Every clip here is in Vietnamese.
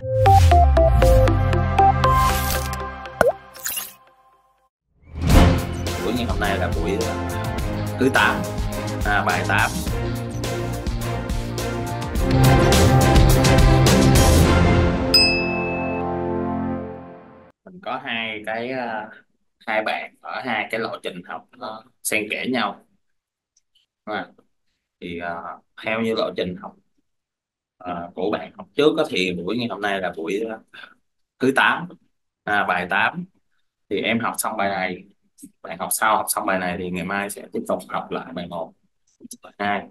buổi ngày hôm nay là buổi ờ, thứ 8 à, bài 8 mình có hai cái ờ, hai bạn ở hai cái lộ trình học nó xen kẽ nhau. À, thì uh, theo như lộ trình học ờ, của bạn. Học trước đó thì buổi ngày hôm nay là buổi à, thứ 8 à, bài 8 thì em học xong bài này bạn học sau học xong bài này thì ngày mai sẽ tiếp tục học lại bài một bài hai.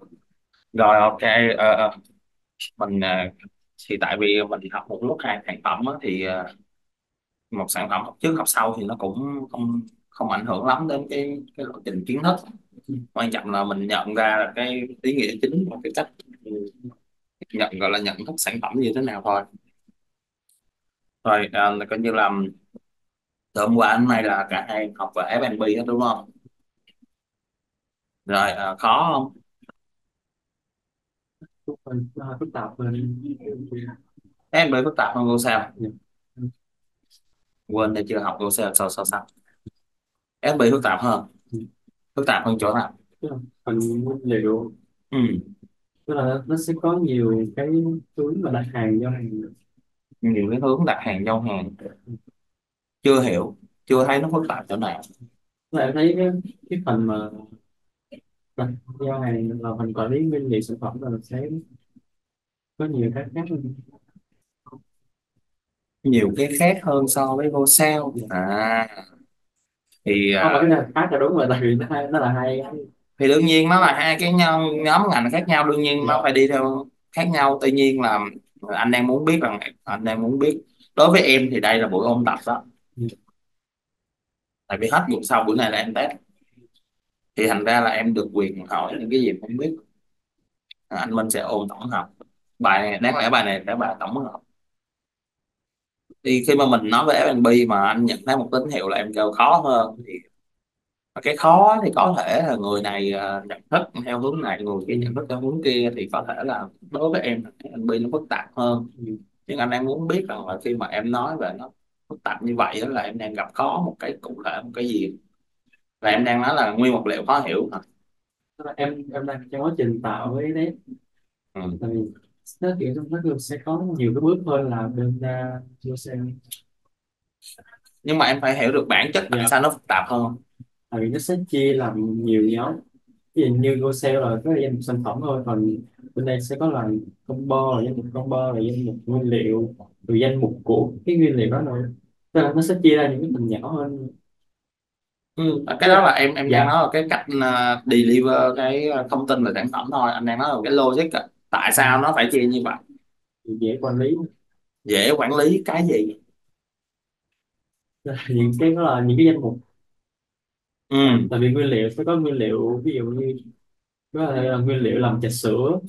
Rồi ok ờ, ờ mình ờ, thì tại vì mình học một lúc hai sản phẩm đó, thì ờ, một sản phẩm học trước học sau thì nó cũng không không ảnh hưởng lắm đến cái cái lộ trình kiến thức. Quan trọng là mình nhận ra là cái ý nghĩa chính và cái cách nhận gọi là nhận thức sản phẩm như thế nào thôi. Rồi à, là coi như là từ hôm qua đến nay là cả hai học về F&B hết đúng không? Rồi à, khó không? Phức tạp hơn F&B phức tạp hơn cô sao quên để chưa học cô sao sao sao? Sao F&B phức tạp hơn. Phức tạp hơn chỗ nào? Phần liệu ừ. Tức là nó sẽ có nhiều cái hướng mà đặt hàng cho hàng nhiều cái hướng đặt hàng giao hàng. Chưa hiểu chưa thấy nó phức tạp chỗ nào. Là em thấy cái, cái phần mà đặt giao hàng là phần quản lý nguyên liệu sản phẩm là sẽ có nhiều cái khác hơn. Nhiều cái khác hơn so với cô sao à thì không phải à, cái này khác là đúng rồi tại vì nó, hai- nó là hai thì đương nhiên nó là hai cái nhóm nhóm ngành khác nhau đương nhiên nó phải đi theo khác nhau. Tuy nhiên là anh đang muốn biết rằng anh đang muốn biết đối với em thì đây là buổi ôn tập đó. Ừ. tại vì hết buổi sau buổi này là em test. Thì thành ra là em được quyền hỏi những cái gì không biết. À, anh Minh sẽ ôn tổng hợp. Bài này đáng lẽ bài này sẽ bài tổng hợp. Thì khi mà mình nói về F&B mà anh nhận thấy một tín hiệu là em kêu khó hơn thì cái khó thì có thể là người này à, nhận thức theo hướng này người kia nhận thức theo hướng kia thì có thể là đối với em F&B nó phức tạp hơn Ừ. nhưng anh đang muốn biết rằng là khi mà em nói về nó phức tạp như vậy đó là em đang gặp khó một cái cụ thể một cái gì là em đang nói là nguyên vật liệu khó hiểu hả Tức là em em đang trong quá trình tạo cái đấy ừ. tại vì nó kiểu trong nó sẽ có nhiều cái bước hơn là bên uh, vô xe nhưng mà em phải hiểu được bản chất tại Dạ. sao nó phức tạp hơn tại vì nó sẽ chia làm nhiều nhóm ví dụ như Go Sale là có danh mục sản phẩm thôi còn bên đây sẽ có là combo là danh mục combo là danh mục nguyên liệu rồi danh mục của cái nguyên liệu đó nữa tức là nó sẽ chia ra những cái phần nhỏ hơn ừ. cái đó là em em Dạ. đang nói là cái cách uh, deliver cái uh, thông tin về sản phẩm thôi anh đang nói là cái logic á. tại sao nó phải chia như vậy thì dễ quản lý dễ quản lý cái gì những cái đó là những cái danh mục ừ. tại vì nguyên liệu sẽ có nguyên liệu ví dụ như có thể là nguyên liệu làm trà sữa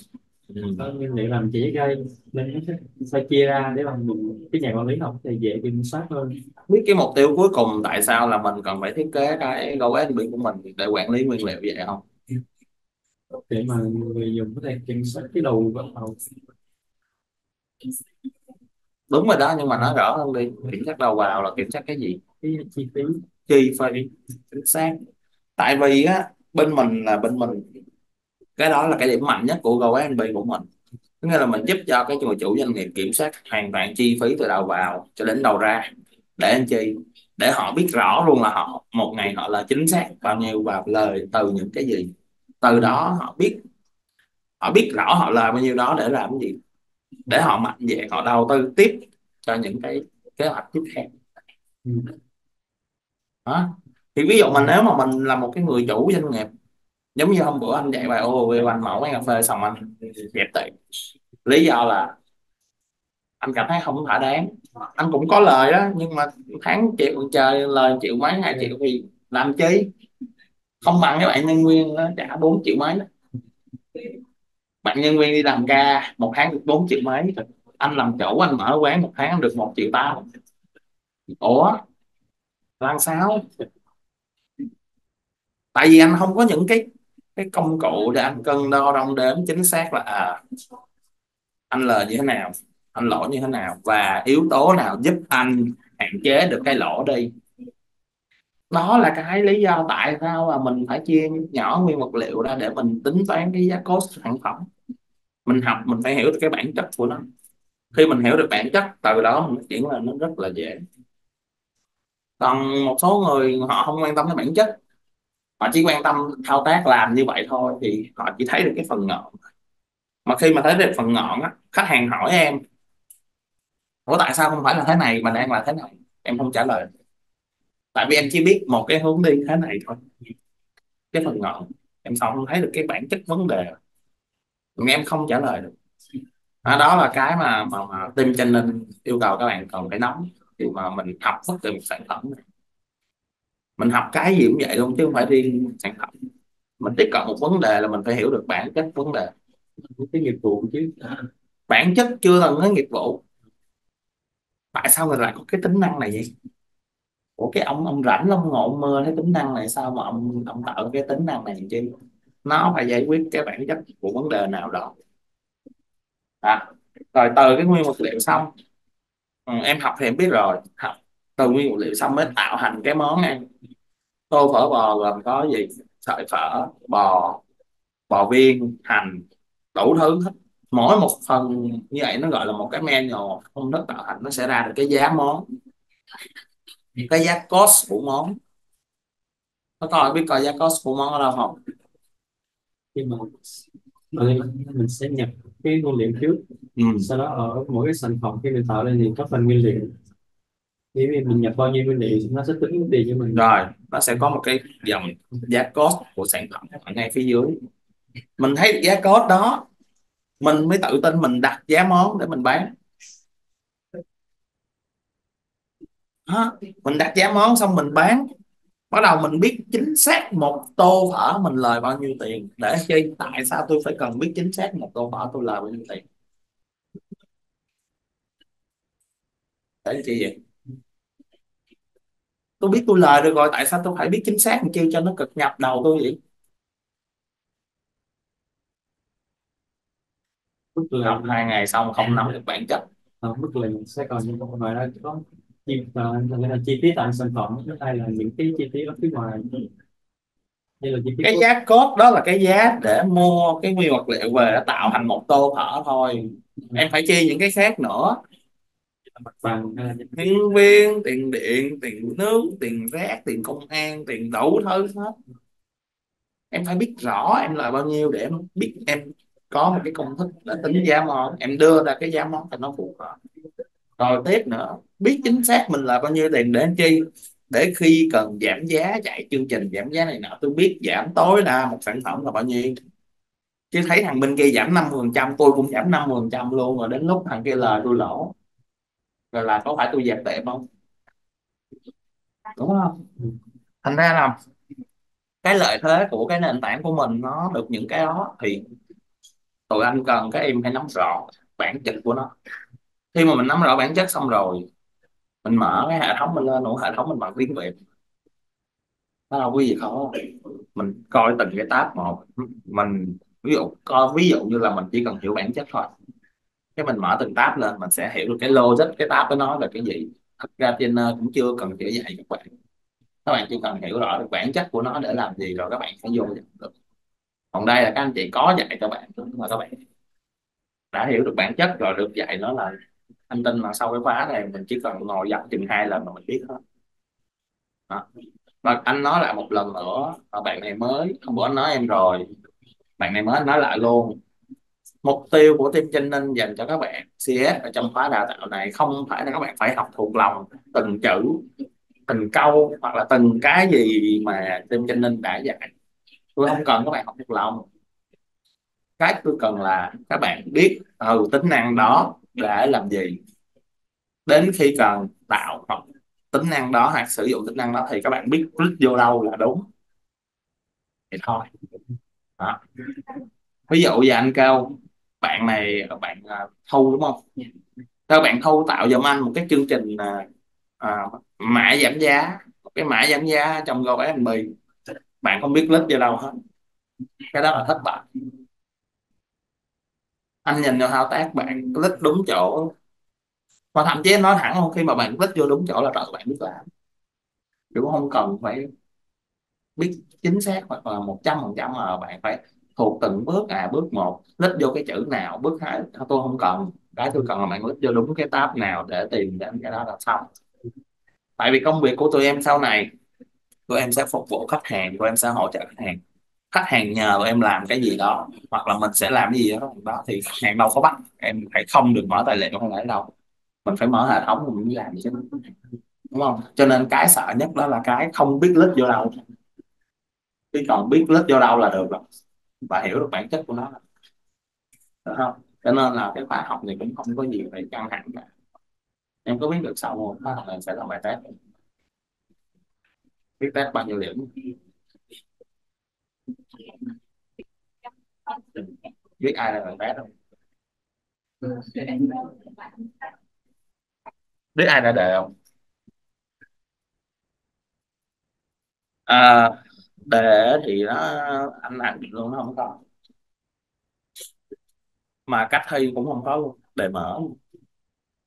Ừ. có nguyên liệu làm chỉ cây nên nó sẽ phải chia ra để mà mình cái nhà quản lý học thì dễ kiểm soát hơn. Biết cái mục tiêu cuối cùng tại sao là mình cần phải thiết kế cái GoSB của mình để quản lý nguyên liệu vậy không? Để mà người dùng có thể kiểm soát cái đầu vào đầu đúng rồi đó nhưng mà nói rõ hơn đi kiểm soát đầu vào là kiểm soát cái gì? Cái chi phí chi phải chính xác. Tại vì á, bên mình là bên mình. Cái đó là cái điểm mạnh nhất của GoSB của mình. Có nghĩa là mình giúp cho cái người chủ doanh nghiệp kiểm soát hoàn toàn chi phí từ đầu vào cho đến đầu ra. Để anh chi? Để họ biết rõ luôn là họ, một ngày họ là chính xác bao nhiêu vào lời từ những cái gì. Từ đó họ biết họ biết rõ họ là bao nhiêu đó để làm cái gì. Để họ mạnh dạn họ đầu tư tiếp cho những cái kế hoạch tiếp theo. Ừ đó thì ví dụ mà nếu mà mình là một cái người chủ doanh nghiệp giống như hôm bữa anh dạy bài OOV anh mở quán cà phê xong anh dẹp tiệm lý do là anh cảm thấy không thỏa đáng. Anh cũng có lời đó nhưng mà tháng triệu trời lời triệu mấy hai triệu thì làm chi? Không bằng các bạn nhân viên đó, trả 4 triệu mấy đó. Bạn nhân viên đi làm ca một tháng được 4 triệu mấy anh làm chủ anh mở quán một tháng được một triệu tám ủa? Làm sao tại vì anh không có những cái cái công cụ để anh cân đo đong đếm chính xác là à, anh lời như thế nào anh lỗ như thế nào và yếu tố nào giúp anh hạn chế được cái lỗ đi. Đó là cái lý do tại sao mà mình phải chia nhỏ nguyên vật liệu ra để mình tính toán cái giá cost sản phẩm. Mình học mình phải hiểu được cái bản chất của nó. Khi mình hiểu được bản chất từ đó mình chuyển là nó rất là dễ còn một số người họ không quan tâm đến bản chất. Họ chỉ quan tâm thao tác làm như vậy thôi thì họ chỉ thấy được cái phần ngọn. Mà khi mà thấy được phần ngọn á khách hàng hỏi em ủa tại sao không phải là thế này mà đang là thế này? Em không trả lời. Tại vì em chỉ biết một cái hướng đi thế này thôi. Cái phần ngọn em không thấy được cái bản chất vấn đề. Em không trả lời được. À, đó là cái mà mà, mà team training yêu cầu các bạn cần phải nắm khi mà mình học bất kỳ một sản phẩm. Này mình học cái gì cũng vậy luôn chứ không phải riêng sản phẩm. Mình tiếp cận một vấn đề là mình phải hiểu được bản chất vấn đề. Cái nghiệp vụ chứ. Bản chất chưa là cái nghiệp vụ. Tại sao người lại có cái tính năng này vậy? Của cái ông ông rảnh ông ngộ mơ thấy tính năng này sao mà ông ông tạo cái tính năng này chứ nó phải giải quyết cái bản chất của vấn đề nào đó. À, rồi từ cái nguyên vật liệu xong ừ, em học thì em biết rồi. Học từ nguyên vật liệu xong mới tạo thành cái món ăn. Tô phở bò gồm có gì? Sợi phở bò bò viên hành đủ thứ hết. Mỗi một phần như vậy nó gọi là một cái menu. Công thức tạo thành nó sẽ ra được cái giá món. Cái giá cost của món. Có coi biết coi giá cost của món ở đâu không? Khi mà mình sẽ nhập cái nguyên liệu trước. Ừ. sau đó ở mỗi cái sản phẩm khi mình tạo lên thì có phần nguyên liệu. Thì mình nhập bao nhiêu nguyên liệu nó sẽ tính tiền cho mình. Rồi nó sẽ có một cái dòng giá cost của sản phẩm ở ngay phía dưới. Mình thấy giá cost đó mình mới tự tin mình đặt giá món để mình bán. Đó. mình đặt giá món xong mình bán bắt đầu mình biết chính xác một tô phở mình lời bao nhiêu tiền. Để chi tại sao tôi phải cần biết chính xác một tô phở tôi lời bao nhiêu tiền? Để chi vậy? Tôi biết tôi lời được rồi, tại sao tôi phải biết chính xác một chi cho nó cực nhập đầu tôi vậy? Tôi học hai ngày xong không nắm được bản chất. Ờ, Mức liền sẽ còn những câu ra đó chi uh, là chi phí tặng sản phẩm đây là những cái chi phí ở phía ngoài. Đây là chi phí cái giá cốt đó là cái giá để mua cái nguyên vật liệu về để tạo thành một tô phở thôi. Em phải chi những cái khác nữa. Mặt bằng hay là những nhân viên tiền điện tiền nước tiền rác tiền công an tiền đủ thứ hết. Em phải biết rõ em là bao nhiêu để em biết em có một cái công thức để tính giá món. Em đưa ra cái giá món cho nó phù hợp. Rồi tiếp nữa biết chính xác mình là bao nhiêu tiền để anh chi, để khi cần giảm giá chạy chương trình, giảm giá này nọ, tôi biết giảm tối đa một sản phẩm là bao nhiêu. Chứ thấy thằng bên kia giảm 50% tôi cũng giảm 50% luôn rồi, đến lúc thằng kia lời tôi lỗ. Rồi là có phải tôi dẹp tệ không? Đúng không? Thành ra là cái lợi thế của cái nền tảng của mình nó được những cái đó thì tụi anh cần các em phải nắm rõ bản chất của nó. Khi mà mình nắm rõ bản chất xong rồi mình mở cái hệ thống mình lên nữa hệ thống mình bằng tiếng Việt. Nó đâu có gì khó. Mình coi từng cái tab một. Mình, ví dụ, coi, ví dụ như là mình chỉ cần hiểu bản chất thôi. Cái mình mở từng tab lên, mình sẽ hiểu được cái logic, cái tab của nó là cái gì. Thật ra trainer cũng chưa cần chỉ dạy các bạn. Các bạn chỉ cần hiểu rõ được bản chất của nó để làm gì rồi các bạn sẽ vô được. Còn đây là các anh chị có dạy cho bạn mà các bạn đã hiểu được bản chất rồi được dạy nó là anh tin là sau cái khóa này mình chỉ cần ngồi dặn chừng hai lần mà mình biết hết. Đó. và anh nói lại một lần nữa à, bạn này mới, hôm bữa anh nói em rồi, bạn này mới anh nói lại luôn. Mục tiêu của team training dành cho các bạn CS ở trong khóa đào tạo này không phải là các bạn phải học thuộc lòng, từng chữ, từng câu, hoặc là từng cái gì mà team training đã dạy. Tôi không cần các bạn học thuộc lòng. Cái tôi cần là các bạn biết từ tính năng đó để làm gì? Đến khi cần tạo hoặc tính năng đó hoặc sử dụng tính năng đó thì các bạn biết click vô đâu là đúng. Thì thôi. Đó. ví dụ giờ anh kêu bạn này bạn uh, thu đúng không? Các bạn thu tạo giùm anh một cái chương trình uh, mã giảm giá một cái mã giảm giá trong gói mì bạn không biết click vô đâu hết. Cái đó là thất bại anh nhìn vào thao tác bạn click đúng chỗ. Và thậm chí em nói thẳng luôn, khi mà bạn click vô đúng chỗ là tự bạn biết làm. Chứ không cần phải biết chính xác hoặc là một trăm phần trăm mà bạn phải thuộc từng bước à bước một, click vô cái chữ nào, bước hai tôi không cần. Cái tôi cần là bạn click vô đúng cái tab nào để tìm đến cái đó là xong. Tại vì công việc của tụi em sau này, tụi em sẽ phục vụ khách hàng, tụi em sẽ hỗ trợ khách hàng khách hàng nhờ tụi em làm cái gì đó, hoặc là mình sẽ làm cái gì đó đó thì khách hàng đâu có bắt, em phải không được mở tài liệu, không phải đâu. Mình phải mở hệ thống mình mới làm chứ. Đúng không? Cho nên cái sợ nhất đó là cái không biết lít vô đâu. Chứ còn biết lít vô đâu là được rồi. Và hiểu được bản chất của nó. Được không? Cho nên là cái khóa học này cũng không có gì phải căng thẳng cả em có biết được sau một khóa học này sẽ là bài test. Biết test bao nhiêu điểm? Biết ai là bạn bé không biết ai đã đề không? À, đề thì nó anh làm luôn nó không có. Mà cách thi cũng không có luôn đề mở.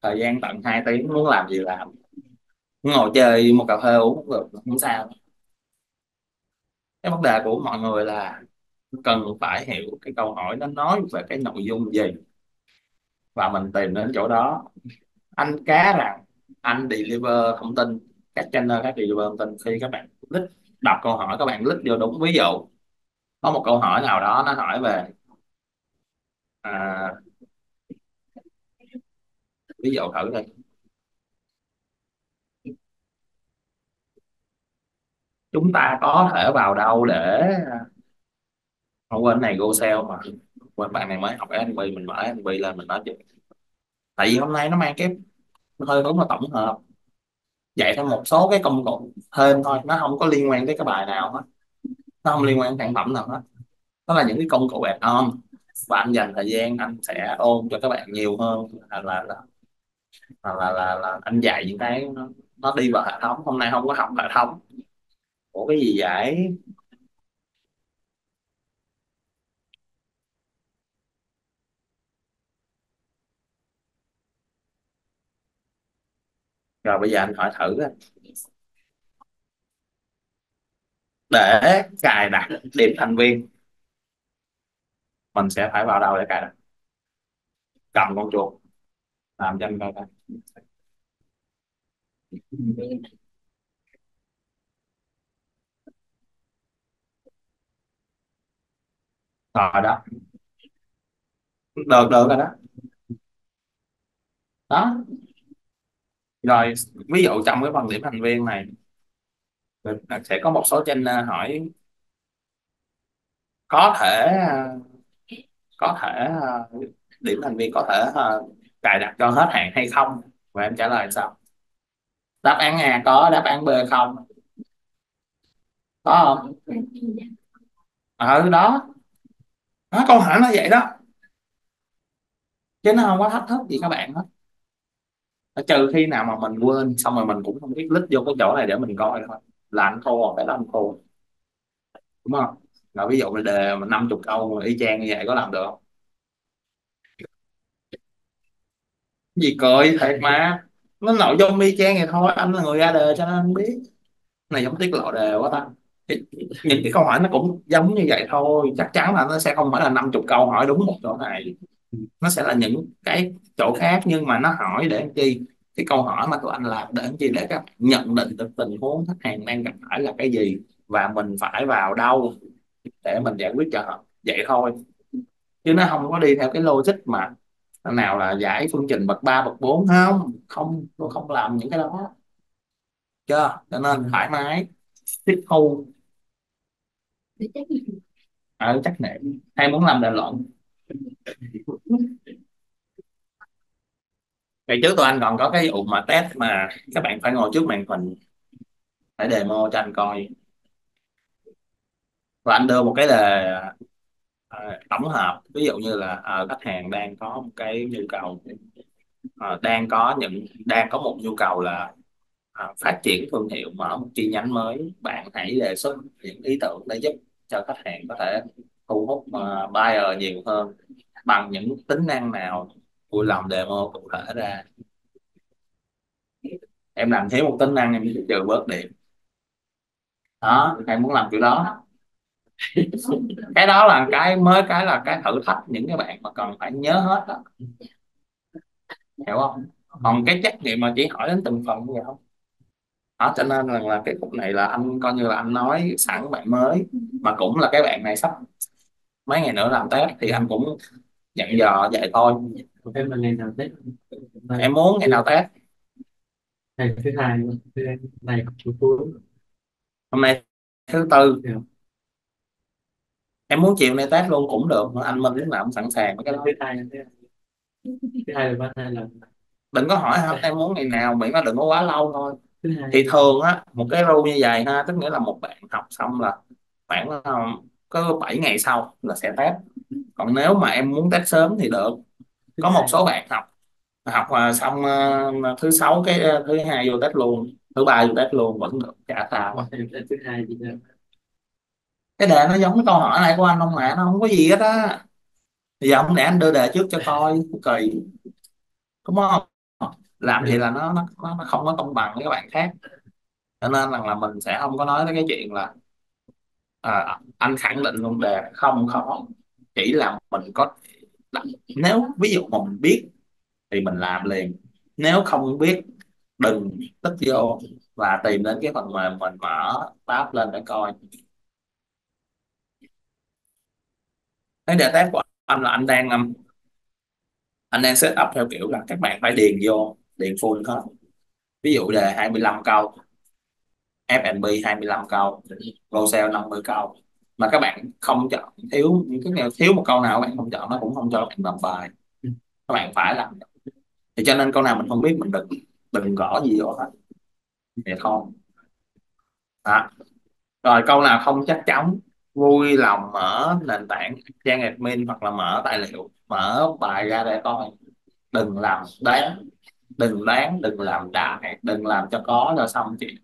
Thời gian tận 2 tiếng muốn làm gì làm. Ngồi chơi một cà phê uống cũng được không sao. Cái vấn đề của mọi người là cần phải hiểu cái câu hỏi nó nói về cái nội dung gì. Và mình tìm đến chỗ đó. Anh cá rằng anh deliver thông tin các channel các deliver thông tin khi các bạn click đọc câu hỏi các bạn click vô đúng ví dụ. Có một câu hỏi nào đó nó hỏi về à, ví dụ thử đi. Chúng ta có thể vào đâu để không quên này go sale mà. Quên bạn này mới học F&B mình mở F&B lên mình nói chuyện. Tại vì hôm nay nó mang cái hơi hướng là tổng hợp. Dạy thêm một số cái công cụ thêm thôi nó không có liên quan tới cái bài nào hết. Nó không liên quan sản phẩm nào hết. Đó là những cái công cụ add-on và anh dành thời gian anh sẽ ôn cho các bạn nhiều hơn. Là là là là, là, là, là anh dạy những cái nó, nó đi vào hệ thống. Hôm nay không có học hệ thống. Của cái gì vậy rồi bây giờ anh hỏi thử để cài đặt điểm thành viên mình sẽ phải vào đâu để cài đặt? Cầm con chuột. Làm cho anh coi coi. Rồi đó. Được được rồi đó. Đó rồi, ví dụ trong cái phần điểm thành viên này sẽ có một số trên à, hỏi có thể à, có thể à, điểm thành viên có thể cài đặt cho hết hạn hay không? Và em trả lời sao? Đáp án A có, đáp án B không? Có không? Ừ đó. Đó câu hỏi nó vậy đó. Chứ nó không có thách thức gì các bạn hết trừ khi nào mà mình quên, xong rồi mình cũng không biết lít vô cái chỗ này để mình coi thôi. Là anh thua rồi phải là anh thua đúng không? Là ví dụ là đề mà 50 câu y chang như vậy có làm được không? Gì cười thiệt mà. Nó nội dung y chang vậy thôi, anh là người ra đề cho nên anh biết. Này giống tiết lộ đề quá ta. Những cái câu hỏi nó cũng giống như vậy thôi. Chắc chắn là nó sẽ không phải là 50 câu hỏi đúng một chỗ này nó sẽ là những cái chỗ khác nhưng mà nó hỏi để làm chi? Cái câu hỏi mà tụi anh làm để làm chi? Để các nhận định được tình huống khách hàng đang gặp phải là cái gì và mình phải vào đâu để mình giải quyết cho họ vậy thôi. Chứ nó không có đi theo cái logic mà nào là giải phương trình bậc 3 bậc 4 không không tôi không làm những cái đó. Chưa? Cho nên thoải mái tiếp thu. Ở chắc nệm hay muốn làm đền luận ngày trước tụi anh còn có cái vụ mà test mà các bạn phải ngồi trước màn hình để demo cho anh coi. Và anh đưa một cái đề à, tổng hợp ví dụ như là à, khách hàng đang có một cái nhu cầu à, đang có những đang có một nhu cầu là à, phát triển thương hiệu mở một chi nhánh mới bạn hãy đề xuất những ý tưởng để giúp cho khách hàng có thể thu hút uh, buyer nhiều hơn bằng những tính năng nào vui lòng demo cụ thể ra? Em làm thiếu một tính năng em sẽ trừ bớt điểm. Đó em muốn làm kiểu đó. Cái đó là cái mới cái là cái thử thách những cái bạn mà cần phải nhớ hết đó. Hiểu không? Còn cái trách nhiệm mà chỉ hỏi đến từng phần vậy không đó cho nên là, là cái cục này là anh coi như là anh nói sẵn bạn mới mà cũng là cái bạn này sắp mấy ngày nữa làm test thì anh cũng dặn dò vậy thôi em là ngày nào tết? Em muốn ngày nào test ngày thứ hai này thứ cuối hôm nay thứ tư. Dạ. em muốn chiều nay test luôn cũng được anh Minh lúc nào cũng sẵn sàng với cái đó. Thứ hai thứ hai. Thứ hai là ba hai là đừng có hỏi không em muốn ngày nào miễn là đừng có quá lâu thôi. Thứ hai. Thì thường á một cái rule như vậy ha tức nghĩa là một bạn học xong là khoảng ờ, có 7 ngày sau là sẽ test còn nếu mà em muốn test sớm thì được. Có một số bạn học học mà xong ờ, thứ sáu cái ờ, thứ hai vô test luôn thứ ba vô test luôn vẫn được thứ hai gì đó cái đề nó giống cái câu hỏi này của anh không mà nó không có gì hết á. Bây giờ không để anh đưa đề trước cho coi kỳ. Đúng không? Làm vậy là nó nó nó nó không có công bằng với các bạn khác. Cho nên rằng là mình sẽ không có nói tới cái chuyện là à, anh khẳng định luôn đề không khó chỉ là mình có nếu ví dụ mà mình biết thì mình làm liền. Nếu không biết, đừng tích vô. Và tìm đến cái phần mềm mình mở tab lên để coi. Cái đề test của anh là anh đang um, anh đang set up theo kiểu là các bạn phải điền vô, điền full hết. Ví dụ đề 25 câu F&B 25 câu Rosell 50 câu mà các bạn không chọn thiếu cái nào thiếu một câu nào các bạn không chọn nó cũng không cho các bạn làm bài. Các bạn phải làm. Thì cho nên câu nào mình không biết mình đừng đừng gõ gì vô hết. Vậy thôi. Đó. rồi câu nào không chắc chắn vui lòng mở nền tảng trang admin hoặc là mở tài liệu mở bài ra để coi. Đừng làm đáng đừng đáng đừng làm đại đừng làm cho có cho xong chuyện.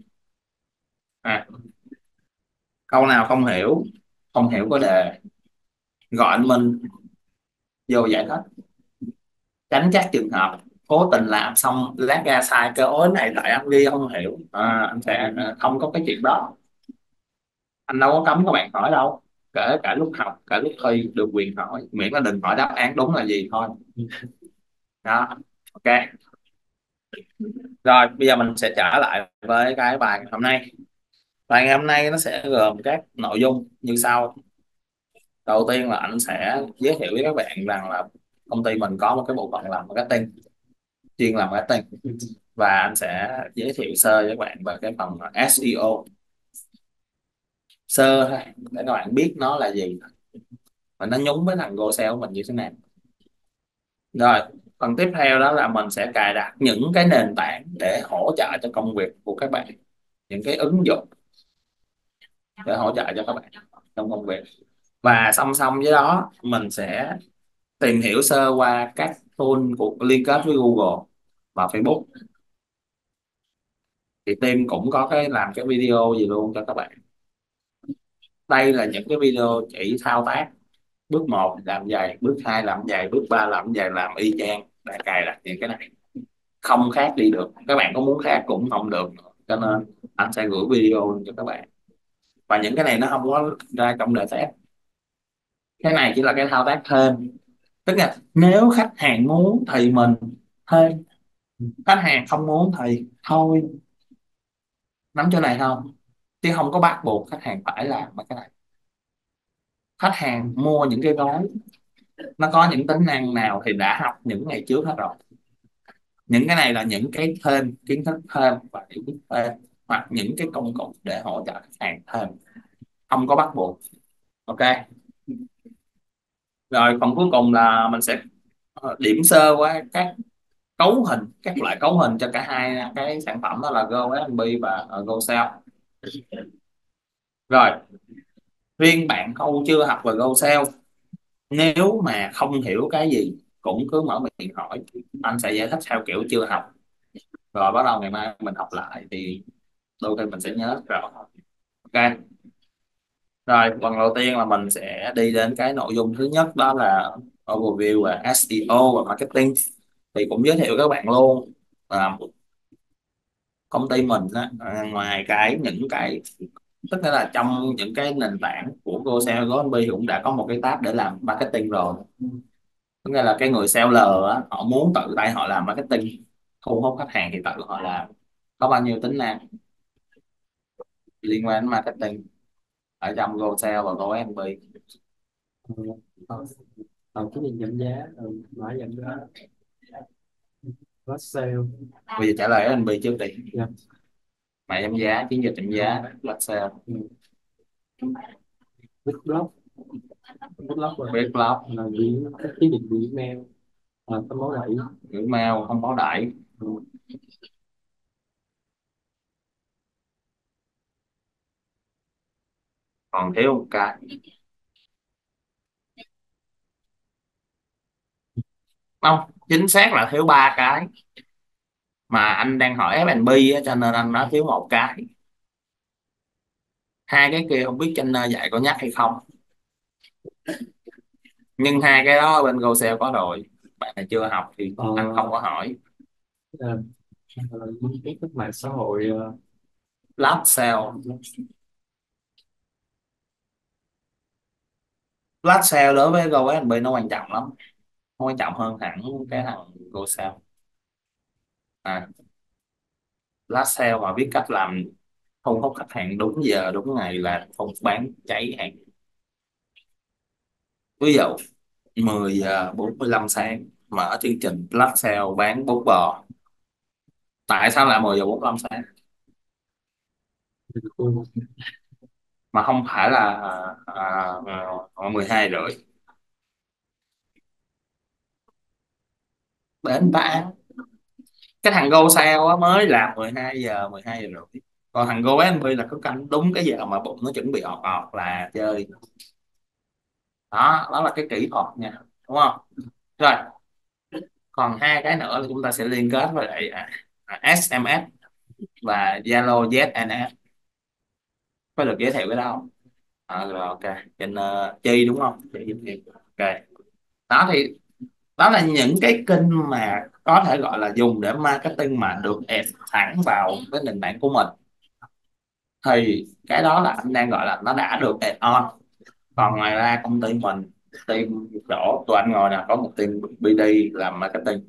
À, câu nào không hiểu không hiểu có đề. Gọi anh Minh. Vô giải thích. Tránh các trường hợp cố tình làm xong lát ra sai cái ối này tại anh ghi không hiểu. À, anh sẽ không có cái chuyện đó. Anh đâu có cấm các bạn hỏi đâu. Kể cả lúc học cả lúc thi được quyền hỏi. Miễn là đừng hỏi đáp án đúng là gì thôi. Đó ok. Rồi bây giờ mình sẽ trở lại với cái bài hôm nay bài ngày hôm nay nó sẽ gồm các nội dung như sau. Đầu tiên là anh sẽ giới thiệu với các bạn rằng là công ty mình có một cái bộ phận làm marketing, chuyên làm marketing. Và anh sẽ giới thiệu sơ với các bạn về cái phần SEO sơ thôi, để các bạn biết nó là gì. Và nó nhúng với thằng google của mình như thế nào. Rồi, phần tiếp theo đó là mình sẽ cài đặt những cái nền tảng để hỗ trợ cho công việc của các bạn. Những cái ứng dụng để hỗ trợ cho các bạn trong công việc. Và song song với đó, mình sẽ tìm hiểu sơ qua các tool của, liên kết với Google và Facebook. Thì team cũng có cái làm cái video gì luôn cho các bạn. Đây là những cái video chỉ thao tác. Bước 1 làm dày, bước 2 làm dày, bước 3 làm dày, làm y chang để cài đặt những cái này. Không khác đi được. Các bạn có muốn khác cũng không được cho nên anh sẽ gửi video cho các bạn và những cái này nó không có ra trong đề test. Cái này chỉ là cái thao tác thêm. Tức là nếu khách hàng muốn thì mình thêm khách hàng không muốn thì thôi. Nắm chỗ này không? Chứ không có bắt buộc khách hàng phải làm mấy cái này. Khách hàng mua những cái gói, nó có những tính năng nào thì đã học những ngày trước hết rồi. Những cái này là những cái thêm kiến thức thêm và hiểu biết thêm hoặc những cái công cụ để hỗ trợ khách hàng thêm. Không có bắt buộc. Ok. Rồi phần cuối cùng là mình sẽ ờ, điểm sơ qua các cấu hình các loại cấu hình cho cả hai cái sản phẩm đó là Go và uh, Go rồi riêng bạn không chưa học về Go nếu mà không hiểu cái gì cũng cứ mở miệng hỏi. Anh sẽ giải thích theo kiểu chưa học. Rồi bắt đầu ngày mai mình học lại thì đôi khi mình sẽ nhớ rõ. Ok. Rồi phần đầu tiên là mình sẽ đi đến cái nội dung thứ nhất đó là overview và SEO và marketing. Thì cũng giới thiệu các bạn luôn à, công ty mình á ngoài cái những cái tức là trong những cái nền tảng của cô GoSale GoMB cũng đã có một cái tab để làm marketing rồi. Tức là cái người seller á họ muốn tự tay họ làm marketing thu hút khách hàng thì tự họ làm. Có bao nhiêu tính năng? Liên quan đến marketing. Ở trong GoSale và GoMB Ờ, còn còn cái gì giảm giá rồi mã giảm giá. Flash sale. Bây giờ trả lời anh B trước đi. Dạ. mã giảm giá chiến dịch giảm giá flash sale. Ừ. Big block Big block là, big block là gửi chiến dịch gửi email là thông báo đẩy. Gửi mail không báo đẩy. Ừ. còn thiếu một cái không chính xác là thiếu ba cái. Mà anh đang hỏi F&B á, cho nên anh nói thiếu một cái. Hai cái kia không biết trainer dạy có nhắc hay không. Nhưng hai cái đó bên GoSale có rồi. Bạn này chưa học thì Ờ. anh không có hỏi. Là những cái mạng xã hội ờ, last sale flash sale đối với GoSB nó quan trọng lắm. Nó quan trọng hơn hẳn cái thằng GoSale à, flash sale mà biết cách làm thu hút khách hàng đúng giờ đúng ngày là không bán cháy hàng. Ví dụ 10 giờ 45 sáng mở chương trình flash sale bán bún bò. Tại sao lại 10 giờ 45 sáng? Mà không phải là à, à, à 12 rưỡi. Đến ta cái thằng Go Sale á mới làm 12 giờ 12 giờ rưỡi. Còn thằng Go SMB là cứ canh đúng cái giờ mà bụng nó chuẩn bị ọt ọt là chơi. Đó đó là cái kỹ thuật nha đúng không? Rồi còn hai cái nữa là chúng ta sẽ liên kết với lại à, à, SMS và Zalo ZNS có được giới thiệu cái đó không? à, rồi ok. Trên uh, chi đúng không? Chi giúp em. ok. Đó thì đó là những cái kênh mà có thể gọi là dùng để marketing mà được ép thẳng vào cái nền tảng của mình. Thì cái đó là anh đang gọi là nó đã được add on. Còn ngoài ra công ty mình team chỗ tụi anh ngồi nè có một team BD làm marketing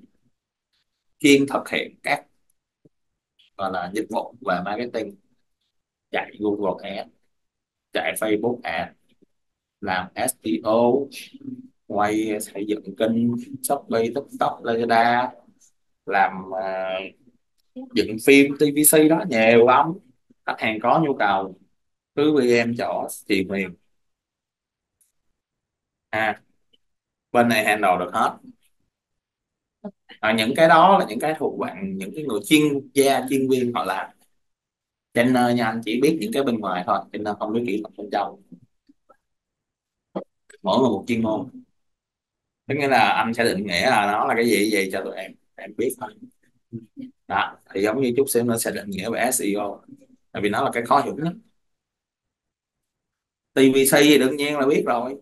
chuyên thực hiện các gọi là dịch vụ về marketing chạy Google Ads chạy Facebook Ads làm SEO quay xây dựng kênh Shopee TikTok Lazada làm uh, dựng phim TVC đó nhiều lắm. Khách hàng có nhu cầu cứ VM chỗ thì Huyền à bên này handle được hết. À, những cái đó là những cái thuộc bạn những cái người chuyên gia chuyên viên họ làm trainer ờ, nha anh chỉ biết những cái bên ngoài thôi trainer không biết kỹ thuật bên trong mỗi người một chuyên môn. Tức nghĩa là anh sẽ định nghĩa là nó là cái gì gì cho tụi em em biết thôi. Đó, thì giống như chút xíu nó sẽ định nghĩa về SEO tại vì nó là cái khó hiểu nhất. TVC thì đương nhiên là biết rồi.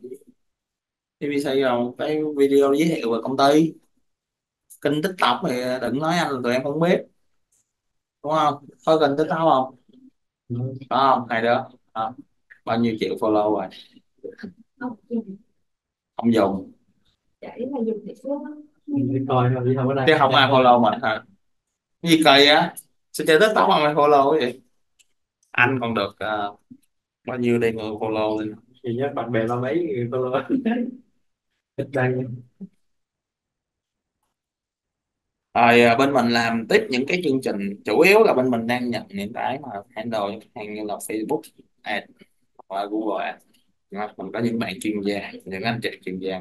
TVC là cái video giới thiệu về công ty. Kênh TikTok thì đừng nói anh là tụi em không biết. Đúng không? Thôi kênh TikTok không? Có không hai đứa đó. bao nhiêu triệu follow rồi? Không dùng. Đi coi thôi chứ không có chứ đang không ai follow mình hả? Gì kỳ á? Sao chơi TikTok không ai follow vậy anh còn được uh, bao nhiêu đây người follow lên? Thì nhớ bạn bè ba mấy người follow. Ít đăng rồi à, bên mình làm tiếp những cái chương trình chủ yếu là bên mình đang nhận những cái mà handle những hàng như là Facebook Ads hoặc là Google Ads. Đó, mình có những bạn chuyên gia những anh chị chuyên gia.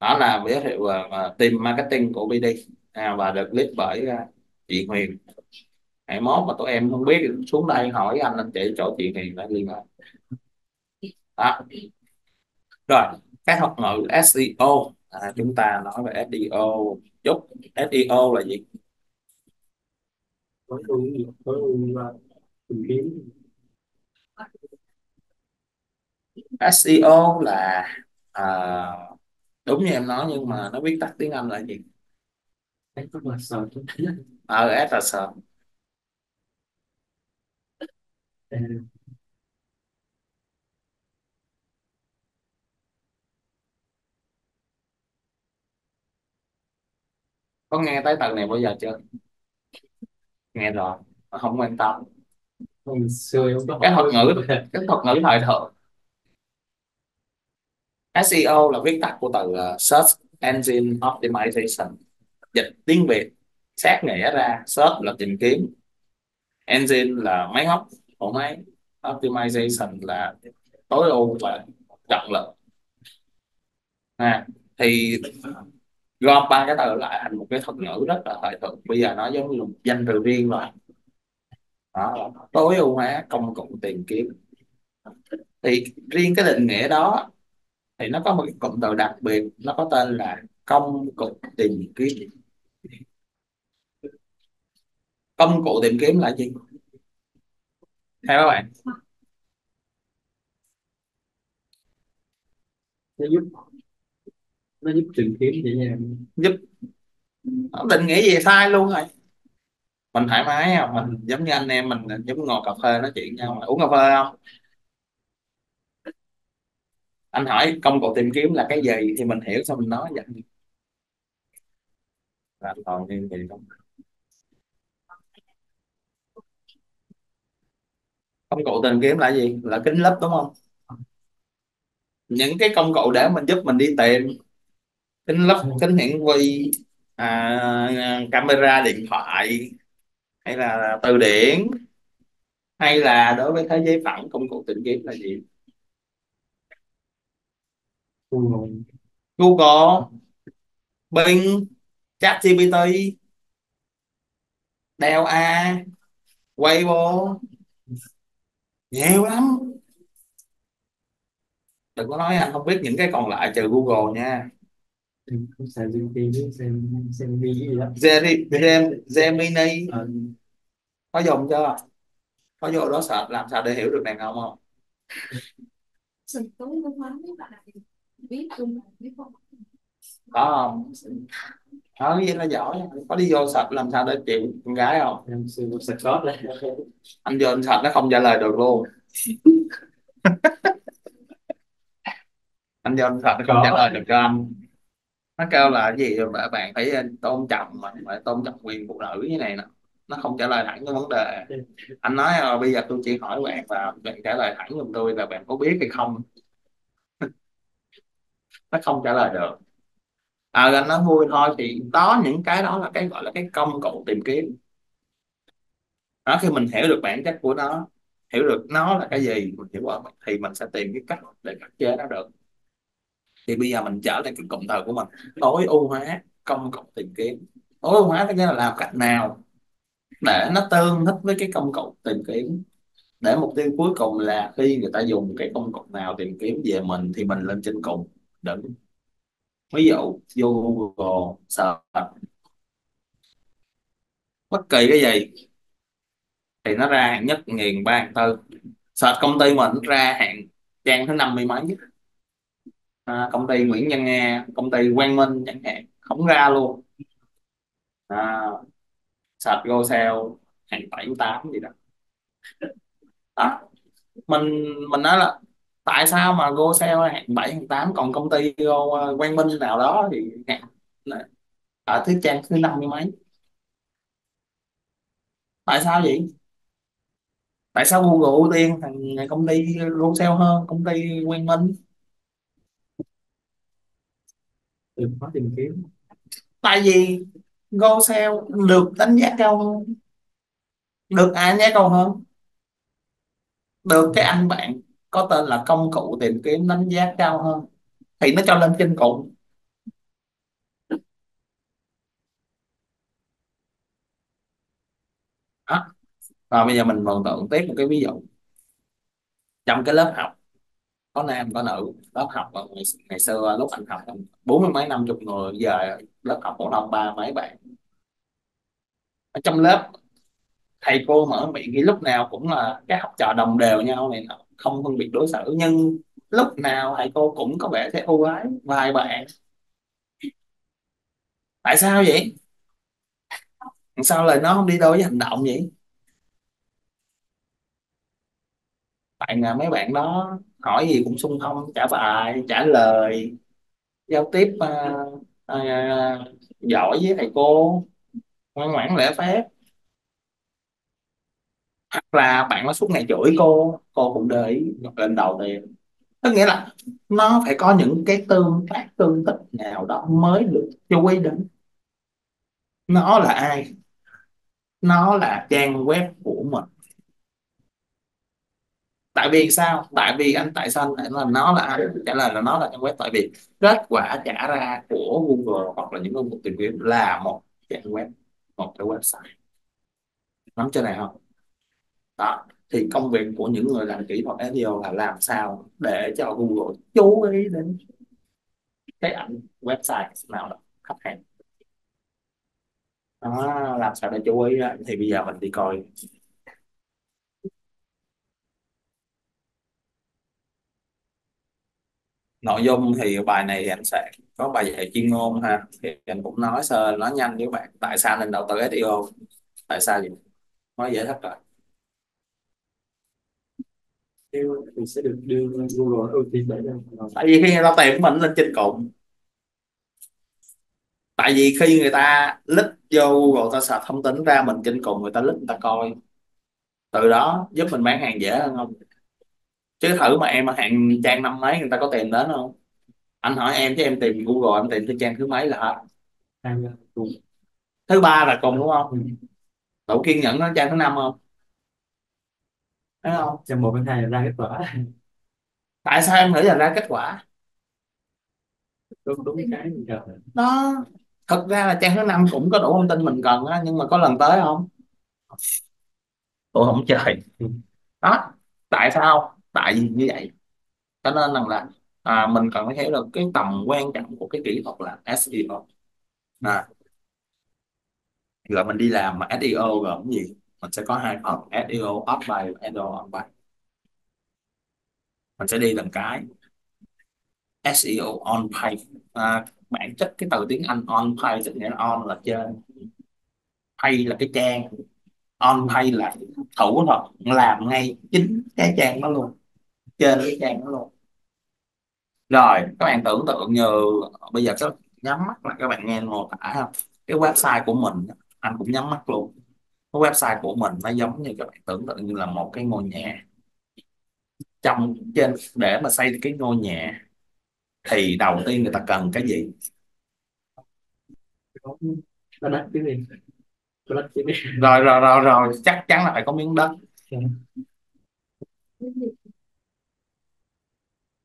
Đó là giới thiệu về uh, team marketing của BD à, và được lead bởi uh, chị Huyền. Ngày mốt mà tụi em không biết xuống đây hỏi anh anh chị chỗ chị Huyền đã liên hệ đó. Rồi các thuật ngữ SEO à, chúng ta nói về SEO chút SEO là gì? SEO là à, đúng như em nói nhưng mà nó viết tắt tiếng Anh là gì? Ờ S là sợ. À, à, có nghe tới từ này bao giờ chưa? Nghe rồi. Mà không quan tâm. Hồi xưa em có cái học thuật ngữ cái thuật ngữ thời thượng. SEO là viết tắt của từ uh, Search Engine Optimization. Dịch tiếng Việt sát nghĩa ra search là tìm kiếm. Engine là máy móc của máy. Optimization là tối ưu và trọng lực à, thì gom ba cái từ lại thành một cái thuật ngữ rất là thời thượng. Bây giờ nó giống như một danh từ riêng rồi. Đó, tối ưu hóa công cụ tìm kiếm. Thì riêng cái định nghĩa đó thì nó có một cái cụm từ đặc biệt nó có tên là công cụ tìm kiếm. Công cụ tìm kiếm là gì? Theo các bạn. Để giúp nó giúp tìm kiếm vậy nha giúp. Định nghĩa gì sai luôn rồi. Mình thoải mái không mình giống như anh em mình, giống ngồi cà phê nói chuyện nhau uống cà phê không? Anh hỏi công cụ tìm kiếm là cái gì thì mình hiểu xong mình nói vậy. Là toàn như không? Công cụ tìm kiếm là gì? Là kính lúp, đúng không? Những cái công cụ để mình giúp mình đi tìm kính lúp kính hiển vi à, camera điện thoại hay là từ điển hay là đối với thế giới phẳng công cụ tìm kiếm là gì? Google. Google Bing ChatGPT Đeo A Weibo. Nhiều lắm. Đừng có nói anh không biết những cái còn lại trừ Google nha. Gemini. Có dùng chưa? Có vô đó search làm sao để hiểu được đàn ông không? Sừng tối văn hóa mấy bạn biết trung biết không? Có không? Đó vậy là giỏi có đi vô search làm sao để chịu con gái không? Sạch anh vô anh search nó không trả lời được luôn. Anh vô anh search nó không Có. trả lời được cho anh nó kêu là cái gì mà bạn phải tôn trọng mà phải tôn trọng quyền phụ nữ như này nè. Nó không trả lời thẳng cái vấn đề. Anh nói ờ, bây giờ tôi chỉ hỏi bạn và bạn trả lời thẳng giùm tôi là bạn có biết hay không? Nó không trả lời được. À anh nói vui thôi thì đó những cái đó là cái gọi là cái công cụ tìm kiếm. Đó khi mình hiểu được bản chất của nó hiểu được nó là cái gì mình hiểu thì mình sẽ tìm cái cách để khắc chế nó được thì bây giờ mình trở lại cái cụm từ của mình. Tối ưu hóa công cụ tìm kiếm. Tối ưu hóa có nghĩa là làm cách nào để nó tương thích với cái công cụ tìm kiếm. Để mục tiêu cuối cùng là khi người ta dùng cái công cụ nào tìm kiếm về mình thì mình lên trên cùng. Đừng ví dụ vô Google search. Bất kỳ cái gì thì nó ra hạng nhất nghìn ba, hạng tư. Search công ty mình ra hạng trang thứ năm mươi mấy à, công ty Nguyễn Văn Nga công ty Quang Minh chẳng hạn không ra luôn. À, sạch go sale hạng bảy tám gì đó. Đó mình mình nói là tại sao mà go sale hạng bảy hạng tám còn công ty Go, ờ, Quang Minh nào đó thì hạng ở à, thứ trang thứ năm mươi mấy? Tại sao vậy? Tại sao Google ưu tiên thằng công ty go sale hơn công ty Quang Minh? Từ khóa tìm kiếm. Tại vì go sale được đánh giá cao hơn. Được ai đánh giá cao hơn? Được cái anh bạn có tên là công cụ tìm kiếm đánh giá cao hơn. Thì nó cho lên trên cùng đó. rồi bây giờ mình mường tượng tiếp một cái ví dụ. Trong cái lớp học có nam có nữ lớp học ngày, ngày xưa à, lúc anh học bốn mươi mấy năm chục người giờ lớp học phổ thông ba mấy bạn. Ở trong lớp thầy cô mở miệng thì lúc nào cũng là các học trò đồng đều nhau này không phân biệt đối xử. Nhưng lúc nào thầy cô cũng có vẻ sẽ ưu ái vài bạn. Tại sao vậy? Sao lời nó không đi đôi với hành động vậy? Tại là mấy bạn đó hỏi gì cũng xung phong trả bài trả lời. Giao tiếp à, à, à, giỏi với thầy cô ngoan ngoãn lễ phép. Hoặc là bạn nó suốt ngày chửi cô cô cũng để ý. Lên đầu tiền tức nghĩa là nó phải có những cái tương tác tương tích nào đó mới được chú ý đến. Nó là ai? Nó là trang web của mình tại vì sao? Tại vì anh tại sao anh là nó là anh trả lời là nó là trang web tại vì kết quả trả ra của Google hoặc là những công cụ tìm kiếm là một trang web một cái website. Nắm chưa này không? Đó thì công việc của những người làm kỹ thuật SEO là làm sao để cho Google chú ý đến cái ảnh website nào đó khách hàng? Đó, làm sao để chú ý đó. thì bây giờ mình đi coi. Nội dung thì bài này thì anh sẽ có bài dạy chuyên môn ha. Thì anh cũng nói sơ nói nhanh với bạn. Tại sao nên đầu tư SEO tại sao gì nói dễ thật rồi. Thì sẽ được đưa lên Google ưu tiên để tại vì khi người ta tìm mình lên trên cùng tại vì khi người ta lít vô Google ta search thông tin ra mình trên cùng người ta lít người ta coi. Từ đó giúp mình bán hàng dễ hơn không chứ thử mà em ở hàng trang năm mấy người ta có tìm đến không? Anh hỏi em chứ em tìm Google em tìm tới trang thứ mấy là hết. Thứ ba là cùng đúng không? Ừ. đủ kiên nhẫn đến trang thứ năm không? Thấy không? Trong một bên hai là ra kết quả. Tại sao em nghĩ là ra kết quả? Đúng đúng cái mình cần. Đó. Thật ra là trang thứ năm cũng có đủ thông tin mình cần á nhưng mà có lần tới không? Tôi không chơi. Ừ. đó. Tại sao tại vì như vậy cho nên rằng là à, mình cần phải hiểu được cái tầm quan trọng của cái kỹ thuật là SEO à, rồi mình đi làm mà SEO gồm gì? Mình sẽ có hai phần SEO offline page và SEO online page mình sẽ đi từng cái SEO on page. À, bản chất cái từ tiếng Anh on page nghĩa là on là trên page là cái trang on hay là thủ thuật làm ngay chính cái trang đó luôn, trên cái trang đó luôn. Rồi, các bạn tưởng tượng như, bây giờ các nhắm mắt là các bạn nghe mô tả không cái website của mình, anh cũng nhắm mắt luôn. Cái website của mình nó giống như các bạn tưởng tượng như là một cái ngôi nhà. Trong, trên, để mà xây cái ngôi nhà thì đầu tiên người ta cần cái gì? Rồi rồi rồi rồi. Chắc chắn là phải có miếng đất.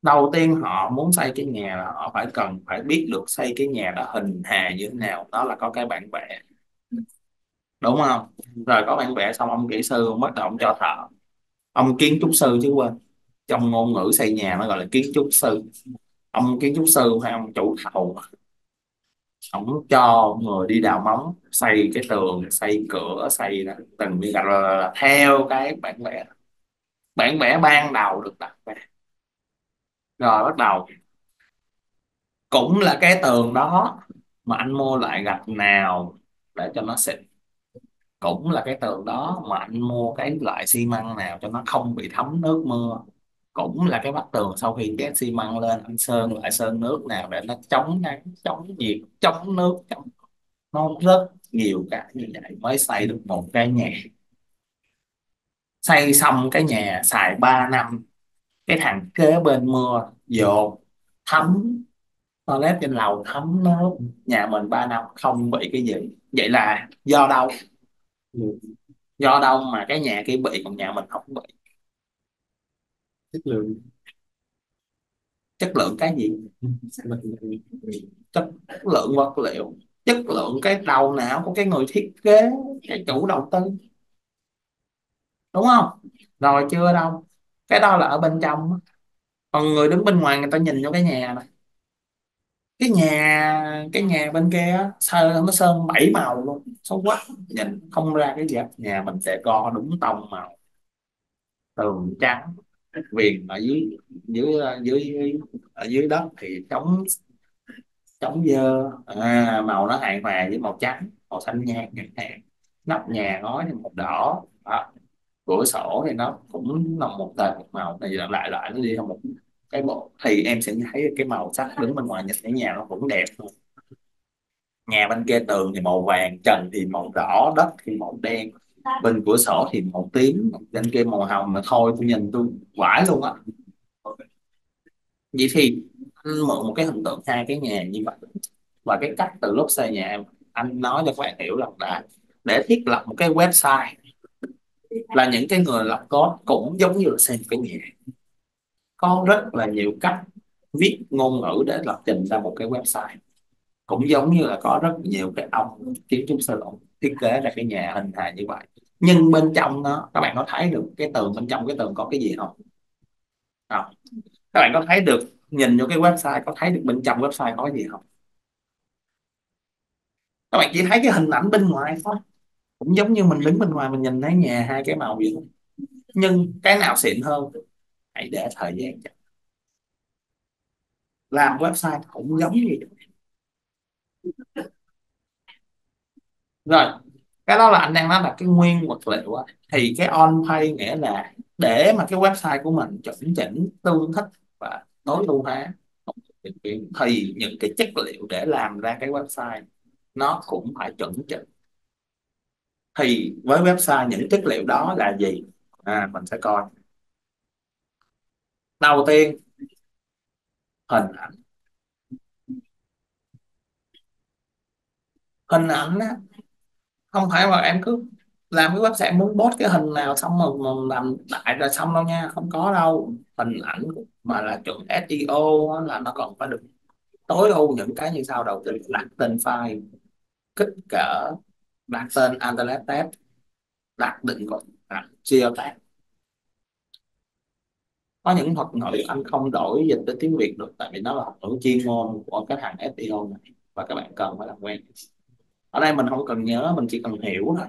Đầu tiên họ muốn xây cái nhà là họ phải cần phải biết được xây cái nhà đó hình hài như thế nào. Đó là có cái bản vẽ. Đúng không? Rồi có bản vẽ xong ông kỹ sư ông bắt đầu ông cho thợ. Ông kiến trúc sư chứ quên. Trong ngôn ngữ xây nhà nó gọi là kiến trúc sư. Ông kiến trúc sư hay ông chủ thầu ông cho người đi đào móng xây cái tường xây cửa xây từng viên gạch là, là theo cái bản vẽ. Bản vẽ ban đầu được đặt ra. Rồi bắt đầu. Cũng là cái tường đó mà anh mua lại gạch nào để cho nó xịn. Cũng là cái tường đó mà anh mua cái loại xi măng nào cho nó không bị thấm nước mưa cũng là cái vách tường sau khi cái xi măng lên, anh sơn lại sơn nước nào để nó chống nắng, chống nhiệt, chống nước, chống nó rất nhiều cái như vậy mới xây được một cái nhà. Xây xong cái nhà xài 3 năm, cái thằng kế bên mưa dột thấm toilet trên lầu, thấm nước. Nhà mình 3 năm không bị cái gì. Vậy là do đâu? Do đâu mà cái nhà kia bị, còn nhà mình không bị? Chất lượng. Chất lượng cái gì? Chất lượng vật liệu. Chất lượng cái đầu não của cái người thiết kế, cái chủ đầu tư. Đúng không? Rồi chưa đâu. Cái đó là ở bên trong còn người đứng bên ngoài người ta nhìn vô cái nhà này. Cái nhà cái nhà bên kia sơn, nó sơn bảy màu luôn. Xấu quá. Nhìn không ra cái gì nhà mình sẽ co đúng tông màu. Tường trắng viền ở dưới dưới ờ, dưới, ở dưới đất thì chống chống dơ. À, màu nó hài hòa với màu trắng màu xanh nhạt chẳng hạn nóc nhà ngói thì màu đỏ. Đó. cửa sổ thì nó cũng là một tệp một màu. Này lại lại lại nó đi theo một cái bộ. Thì em sẽ thấy cái màu sắc đứng bên ngoài nhìn thấy nhà nó cũng đẹp luôn. Nhà bên kia tường thì màu vàng trần thì màu đỏ đất thì màu đen bên cửa sổ thì màu tím, bên kia màu hồng mà thôi, tôi nhìn tôi quải luôn á. Vậy thì anh mượn một cái hình tượng hai cái nhà như vậy. Và cái cách từ lúc xây nhà anh nói cho các bạn hiểu rằng là để thiết lập một cái website là những cái người lập code cũng giống như là xây một cái nhà. Có rất là nhiều cách viết ngôn ngữ để lập trình ra một cái website cũng giống như là có rất nhiều cái ông kiến trúc sư ông thiết kế ra cái nhà hình hài như vậy. Nhưng bên trong nó các bạn có thấy được cái tường bên trong cái tường có cái gì không? Không. Các bạn có thấy được, nhìn vô cái website, có thấy được bên trong website có cái gì không? Các bạn chỉ thấy cái hình ảnh bên ngoài thôi. Cũng giống như mình đứng bên ngoài, mình nhìn thấy nhà hai cái màu vậy nhưng cái nào xịn hơn, hãy để thời gian làm website cũng giống như vậy rồi cái đó là anh đang nói là cái nguyên vật liệu thì cái on pay nghĩa là để mà cái website của mình chuẩn chỉnh tương thích và tối ưu hóa thì những cái chất liệu để làm ra cái website nó cũng phải chuẩn chỉnh. Thì với website những chất liệu đó là gì? À, mình sẽ coi. Đầu tiên hình ảnh. Hình ảnh á, không phải mà em cứ làm cái website muốn post cái hình nào xong mà, mà làm đại rồi xong đâu nha không có đâu. Hình ảnh mà là chuẩn SEO á, là nó còn phải được tối ưu những cái như sau. Đầu tiên đặt tên file kích cỡ đặt tên internet tab đặt định gọi đặt geo tag. Có những thuật ngữ anh không đổi dịch tới tiếng Việt được tại vì nó là thuật ngữ chuyên môn của cái hàng SEO này và các bạn cần phải làm quen ở đây mình không cần nhớ mình chỉ cần hiểu thôi.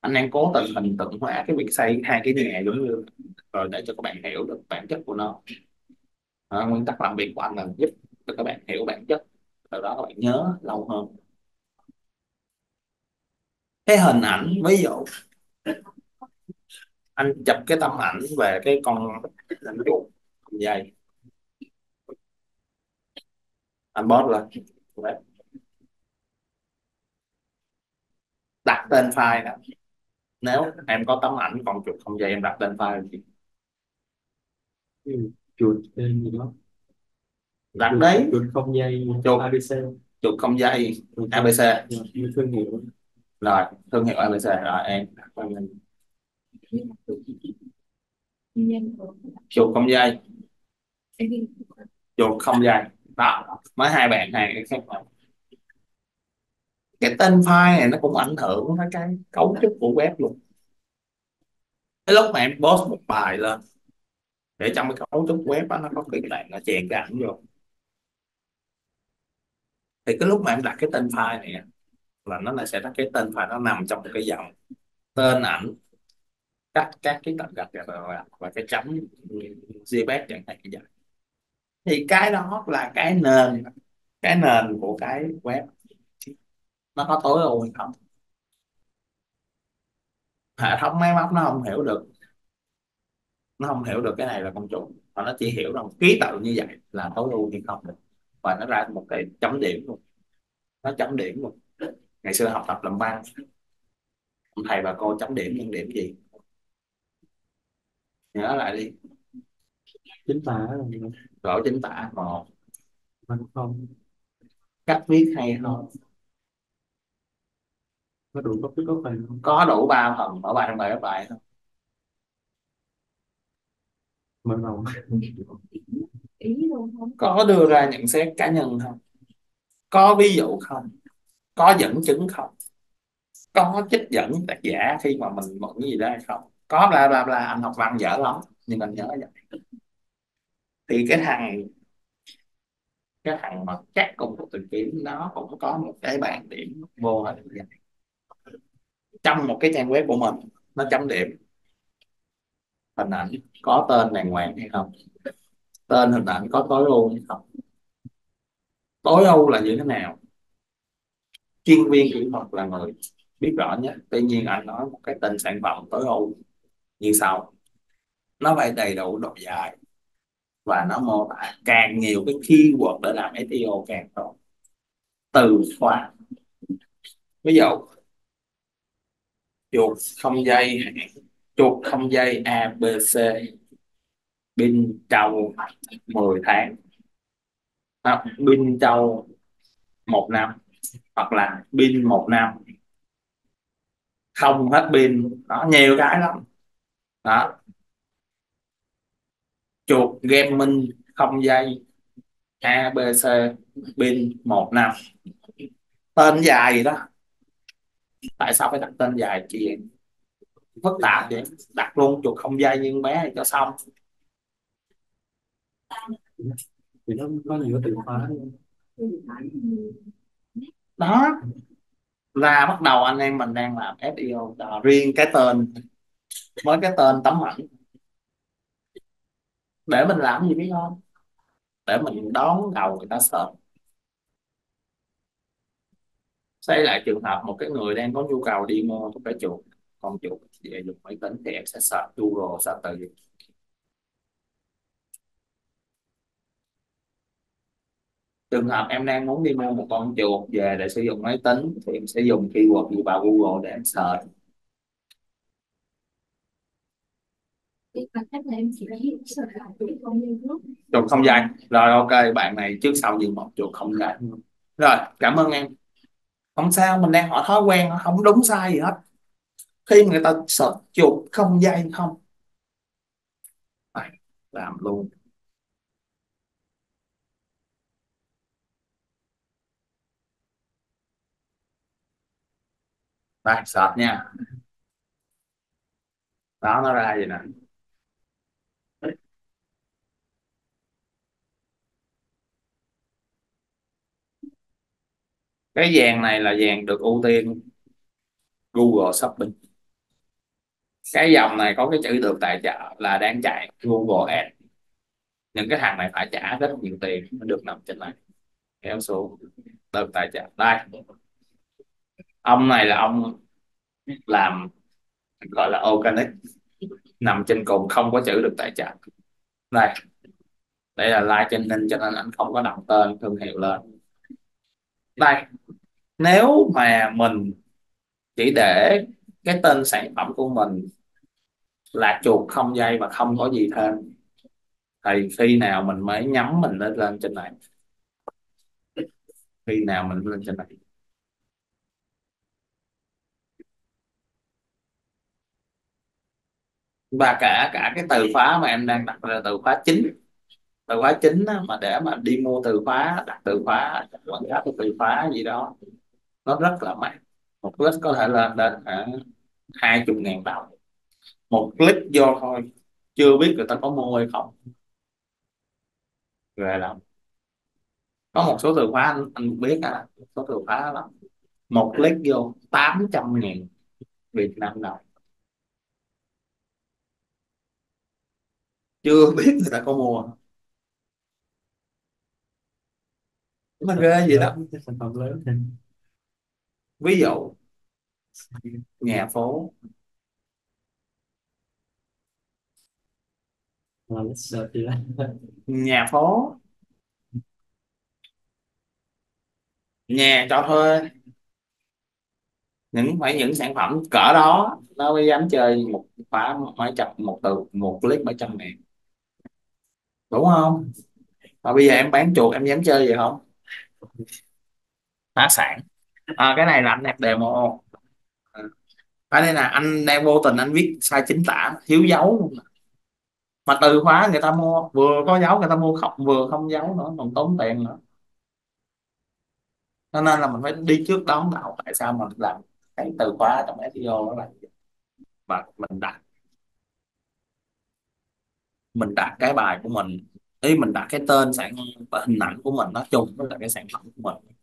Anh đang cố tình hình tượng hóa cái việc xây hai cái nhà giống như rồi để cho các bạn hiểu được bản chất của nó. À, nguyên tắc làm việc của anh là giúp cho các bạn hiểu bản chất từ đó các bạn nhớ lâu hơn. Cái hình ảnh ví dụ anh chụp cái tấm ảnh về cái con lãnh chuột dây. Anh post lên web đặt tên file đó nếu em có tấm ảnh còn chuột không dây em đặt tên file gì ừ, chuột tên gì đó. Đặt chuột, đấy. chuột không dây Chuột. ABC chuột không dây Chuột ABC như thương hiệu. Rồi thương hiệu ABC rồi em chuột không dây. Chuột không dây. Đó mới hai bạn hai cái tên file này nó cũng ảnh hưởng tới cái cấu trúc của web luôn. Cái lúc mà em post một bài lên để trong cái cấu trúc web đó, nó có cái đoạn nó chèn cái ảnh vô. Thì cái lúc mà em đặt cái tên file này là nó lại sẽ đặt cái tên file nó nằm trong một cái dòng tên ảnh các các cái tập gạch gạch và, và cái chấm JPEG chẳng hạn như vậy. Thì cái đó là cái nền cái nền của cái web nó có tối ưu hay không. Hệ thống máy móc nó không hiểu được. Nó không hiểu được cái này là con chuột và nó chỉ hiểu rằng ký tự như vậy là tối ưu hay không được. Và nó ra một cái chấm điểm luôn. Nó chấm điểm luôn. Ngày xưa học tập làm văn. Ông thầy và cô chấm điểm những điểm gì? Nhớ lại đi. Chính tả gõ chính tả một. Không cách viết hay không có đủ có cái có phần không? Có đủ ba phần ở bài trong bài các bài không mở rộng ý luôn không có. Đưa ra nhận xét cá nhân không? Có ví dụ không? Có dẫn chứng không? Có trích dẫn tác giả khi mà mình mượn cái gì đó hay không? Có bla bla bla anh học văn dở lắm nhưng anh nhớ vậy. Thì cái thằng cái thằng mà chắc cùng một tìm kiếm nó cũng có một cái bảng điểm vô vậy trong một cái trang web của mình, nó chấm điểm. Hình ảnh có tên đàng hoàng hay không? Tên hình ảnh có tối ưu hay không? Tối ưu là như thế nào? Chuyên viên kỹ thuật là người biết rõ nhất. Tuy nhiên anh nói một cái tên sản phẩm tối ưu như sau. Nó phải đầy đủ độ dài và nó mô tả càng nhiều cái keyword để làm SEO càng tốt. Từ khóa. Ví dụ chuột không dây. Chuột không dây ABC pin trâu 10 tháng. À, pin trâu một năm. Hoặc là pin một năm. Không hết pin đó nhiều cái lắm. Đó. Chuột gaming không dây. ABC pin một năm. Tên dài đó tại sao phải đặt tên dài? Vậy phức tạp vậy. Đặt luôn chuột không dây nhưng bé này cho xong. Thì nó có nhiều từ khóa. Đó. Là bắt đầu anh em mình đang làm SEO đó, riêng cái tên. Với cái tên tấm ảnh. Để mình làm gì biết không? Để mình đón đầu người ta search xây lại trường hợp một cái người đang có nhu cầu đi mua một cái chuột con chuột về dùng máy tính thì em sẽ search Google search từ. Trường hợp em đang muốn đi mua một con chuột về để sử dụng máy tính thì em sẽ dùng keyword gì vào Google để em search. Chuột không dây rồi ok bạn này trước sau gì một chuột không dây rồi cảm ơn em không sao, mình đang hỏi thói quen, không đúng sai gì hết. Khi mà người ta sợ chuột không dây không? Làm luôn. Đây search nha. Đó nó ra vậy nè. Cái dàn này là dàn được ưu tiên Google Shopping. Cái dòng này có cái chữ được tài trợ là đang chạy Google Ads. Những cái thằng này phải trả rất nhiều tiền mới được nằm trên này kéo xuống, được tài trợ. Đây. Ông này là ông làm, gọi là organic. Nằm trên cùng, không có chữ được tài trợ. Đây. Đây là live trên training cho nên anh không có đọc tên thương hiệu lên đây nếu mà mình chỉ để cái tên sản phẩm của mình là chuột không dây và không có gì thêm, thì khi nào mình mới nhắm mình lên lên trên này? Khi nào mình lên trên này? Và cả cả cái từ khóa mà em đang đặt là từ khóa chính từ khóa chính á, mà để mà đi mua từ khóa đặt từ khóa quảng cáo từ khóa gì đó nó rất là mạnh một click có thể lên đến hai chục ngàn đồng. Một click vô thôi chưa biết người ta có mua hay không. Ghê lắm. Có một số từ khóa anh, anh biết à số từ khóa lắm. Một click vô 800 ngàn Việt Nam đồng. Chưa biết người ta có mua. Nó ghê gì đó. Cái sản phẩm lớn ví dụ nhà phố. Là thì là nhà phố. Nhà cho thuê. Những phải những sản phẩm cỡ đó. Nó mới dám chơi một khóa mấy trăm một từ một clip mấy trăm ngàn đúng không? Và bây giờ em bán chuột em dám chơi vậy không phá sản. À, cái này là anh đẹp demo. À, đây là anh đang vô tình anh viết sai chính tả thiếu dấu luôn mà từ khóa người ta mua vừa có dấu người ta mua không vừa không dấu nữa còn tốn tiền nữa. Cho nên là mình phải đi trước đón đầu tại sao mình làm cái từ khóa trong SEO nó là gì? và mình đặt. Mình đặt cái bài của mình ý mình đặt cái tên sản và hình ảnh của mình nó chung với lại cái sản phẩm của mình.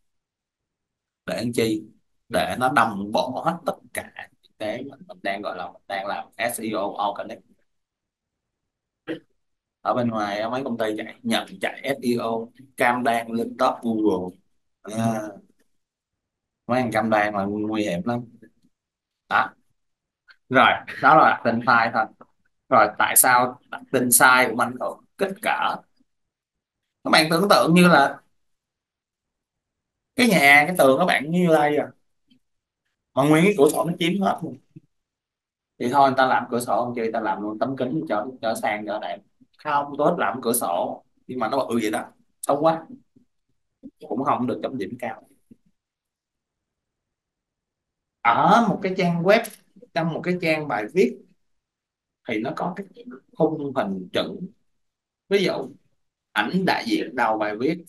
Để làm chi? Để nó đồng bộ hết tất cả cái mình, mình đang gọi là mình đang làm SEO organic. Ở bên ngoài ờ, mấy công ty chạy nhận chạy SEO cam đoan lên top Google. À, mấy thằng cam đoan là nguy hiểm lắm. Đó. Rồi đó là đặt tên sai thôi. Rồi tại sao đặt tên sai của mình hưởng kích cỡ các bạn tưởng tượng như là cái nhà, cái tường các bạn như lai à. Mà nguyên cái cửa sổ nó chiếm hết luôn. Thì thôi, người ta làm cửa sổ không chơi ta làm luôn tấm kính cho cho sang cho đẹp. Không tốt làm cửa sổ, nhưng mà nó bự vậy đó. Xấu quá. Cũng không được chấm điểm cao. Ở một cái trang web, trong một cái trang bài viết thì nó có cái khung hình chuẩn ví dụ ảnh đại diện đầu bài viết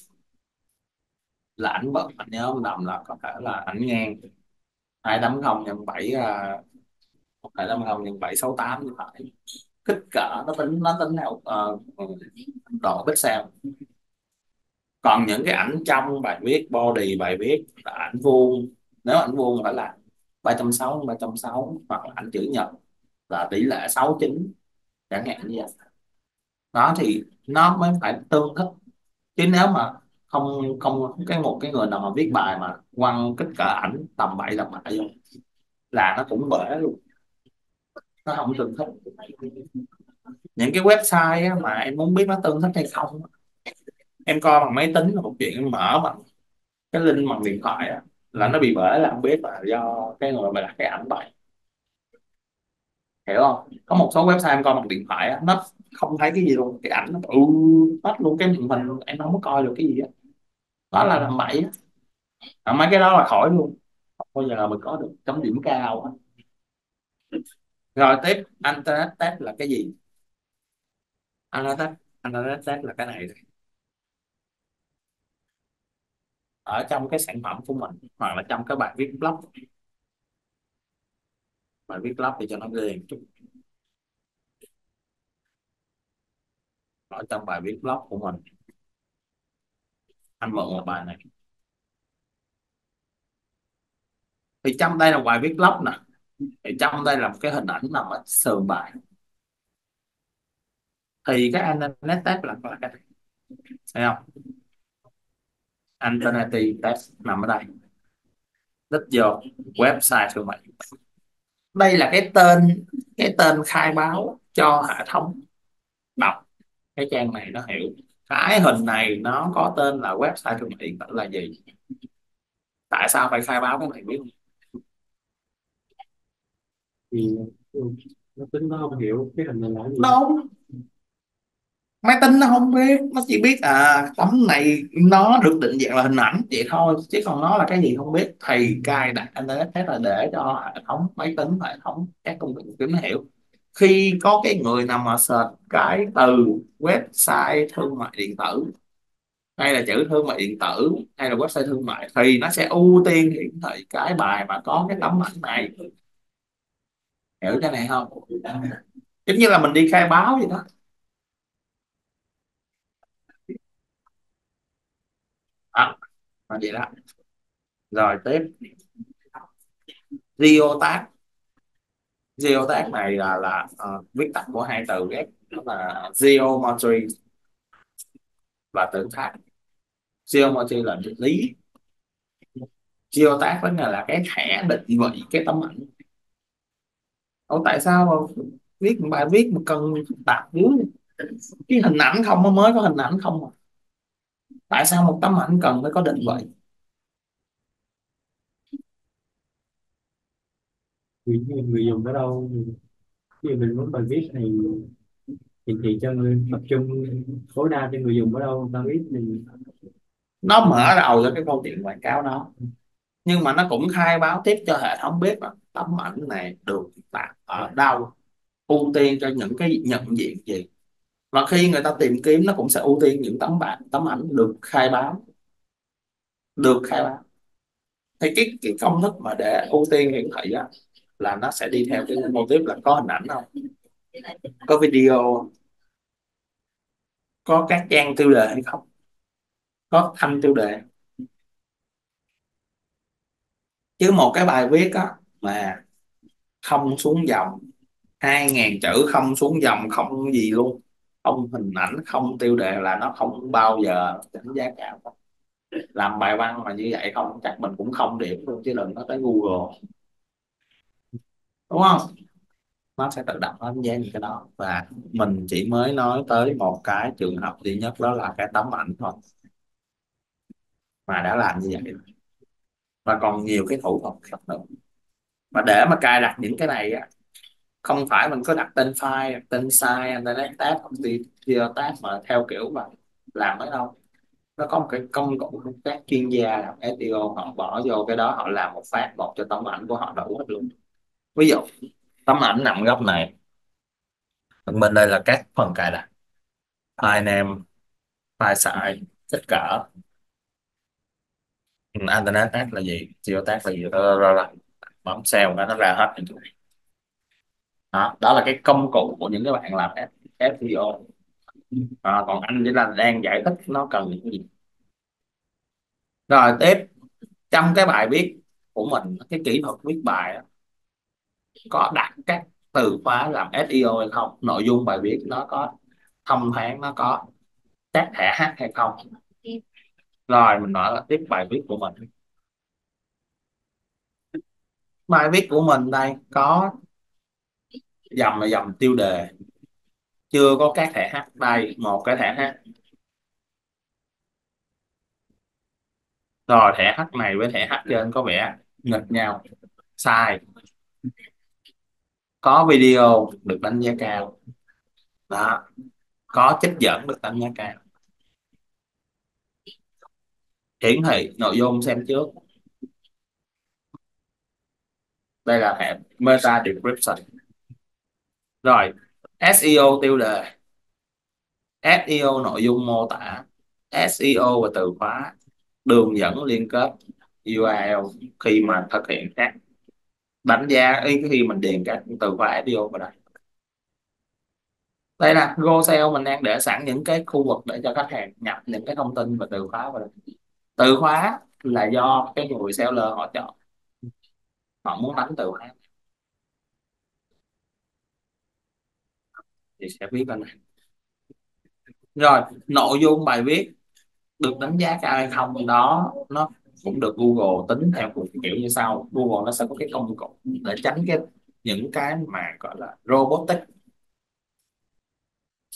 là ảnh bật anh nhớ không lầm là có thể là ảnh ngang. Hai tám không nhân bảy à, hai tám không nhân bảy sáu tám như phải. Kích cỡ nó tính nó tính theo uh, độ pixel. Còn những cái ảnh trong bài viết body bài viết là ảnh vuông. Nếu ảnh vuông phải là ba trăm sáu ba trăm sáu hoặc là ảnh chữ nhật là tỷ lệ sáu chín chẳng hạn như vậy đó thì nó mới phải tương thích. Chứ nếu mà không không cái một cái người nào mà viết bài mà quăng kích cỡ ảnh tầm bậy tầm bậy vô là nó cũng bể luôn. Nó không tương thích. Những cái website á, mà em muốn biết nó tương thích hay không em coi bằng máy tính là một chuyện em mở bằng cái link bằng điện thoại á, là nó bị bể là không biết là do cái người mà đặt cái ảnh bậy hiểu không? Có một số website em coi bằng điện thoại á, nó không thấy cái gì luôn. Cái ảnh nó tự tắt luôn cái màn hình em không có coi được cái gì á. Đó là làm bậy á. À, mấy cái đó là khỏi luôn. Không bao giờ mình có được chấm điểm cao á. rồi tiếp. Internet test là cái gì? Internet internet test là cái này ở trong cái sản phẩm của mình hoặc là trong cái bài viết blog. Bài viết blog thì cho nó ghê một chút. Ở trong bài viết blog của mình. Anh mượn một bài này. Thì trong đây là bài viết blog nè. Thì trong đây là một cái hình ảnh nằm ở sườn bài. Thì cái internet test là cái này. Thấy không? Alternative test nằm ở đây. Tích vô website thương mại đây là cái tên cái tên khai báo cho hệ thống đọc cái trang này nó hiểu. Cái hình này nó có tên là website thương mại điện tử là gì? Tại sao phải khai báo cái này biết không? Thì nó tính nó không hiểu. Cái hình này là gì? Đâu máy tính nó không biết. Nó chỉ biết à tấm này nó được định dạng là hình ảnh vậy thôi. Chứ còn nó là cái gì không biết. Thì cài đặt internet test là để cho hệ thống máy tính hệ thống các công cụ nó hiểu khi có cái người nào mà search cái từ website thương mại điện tử hay là chữ thương mại điện tử hay là website thương mại thì nó sẽ ưu tiên hiển thị cái bài mà có cái tấm ảnh này. Hiểu cái này không? Giống như là mình đi khai báo vậy đó. À, vậy đó. Rồi tiếp geotag tác này là là uh, viết tắt của hai từ ghép đó là geometry và tự thác. Geometry là định lý. Geotag có nghĩa là cái thẻ định vị cái tấm ảnh. Ủa tại sao mà viết một bài viết mà cần tạp dưới? Cái hình ảnh không mới có hình ảnh không à? tại sao một tấm ảnh cần phải có định vị? Người, người dùng ở đâu khi mình muốn bài viết này hiển thị cho người tập trung tối đa cho người dùng ở đâu ta biết mình nó mở đầu cho cái câu chuyện quảng cáo đó. Nhưng mà nó cũng khai báo tiếp cho hệ thống biết là tấm ảnh này được đặt ở đâu ưu tiên cho những cái nhận diện gì. Và khi người ta tìm kiếm nó cũng sẽ ưu tiên những tấm bản tấm ảnh được khai báo. Được khai báo. Thì cái cái công thức mà để ưu tiên hiển thị á, là nó sẽ đi theo cái mô tiếp là có hình ảnh không? Có video có các trang tiêu đề hay không? Có thanh tiêu đề chứ một cái bài viết á, mà không xuống dòng, hai ngàn chữ không xuống dòng, không gì luôn, không hình ảnh, không tiêu đề là nó không bao giờ đánh giá cao. Làm bài văn mà như vậy không, chắc mình cũng không điểm luôn, chứ đừng nói tới Google đúng không? Nó sẽ tự động nó đánh giá những cái đó. Và mình chỉ mới nói tới một cái trường hợp duy nhất, đó là cái tấm ảnh thôi. Mà đã làm như vậy và còn nhiều cái thủ thuật khác nữa. Và để mà cài đặt những cái này á, không phải mình có đặt tên file, đặt tên size internet tab hoặc video tab mà theo kiểu mà làm mới đâu nó có một cái công cụ các chuyên gia làm SEO họ bỏ vô cái đó, họ làm một phát, một cho tấm ảnh của họ đủ hết luôn ví dụ tấm ảnh nằm góc này. Bên đây là các phần cài đặt. File name file size kích cỡ. Internet tag là gì? Geo tag là gì? Đó, đó, đó, bấm save nó ra hết đó, đó là cái công cụ của những cái bạn làm SEO à, còn anh chỉ là đang giải thích nó cần những gì. Rồi tiếp trong cái bài viết của mình cái kỹ thuật viết bài đó, có đặt các từ khóa làm SEO hay không? Nội dung bài viết nó có thông thoáng nó có tác thẻ h hay không? Rồi, mình nói là tiếp bài viết của mình. Bài viết của mình đây có dòng là dòng tiêu đề. Chưa có các thẻ h đây, một cái thẻ h rồi, thẻ h này với thẻ h trên có vẻ nghịch nhau. Sai có video được đánh giá cao. Đó, có trích dẫn được đánh giá cao. Hiển thị nội dung xem trước. Đây là hệ meta description. Rồi SEO tiêu đề. SEO nội dung mô tả. SEO và từ khóa đường dẫn liên kết URL e khi mà thực hiện các đánh giá ý khi mình điền các từ khóa SEO vào đây đây là GoSale mình đang để sẵn những cái khu vực để cho khách hàng nhập những cái thông tin và từ khóa vào đây. Từ khóa là do cái người seller họ chọn. Họ muốn đánh từ khóa. Thì sẽ viết bên này. Rồi, nội dung bài viết, được đánh giá cao hay không đó, nó cũng được Google tính theo kiểu như sau. Google nó sẽ có cái công cụ để tránh cái những cái mà gọi là robotic.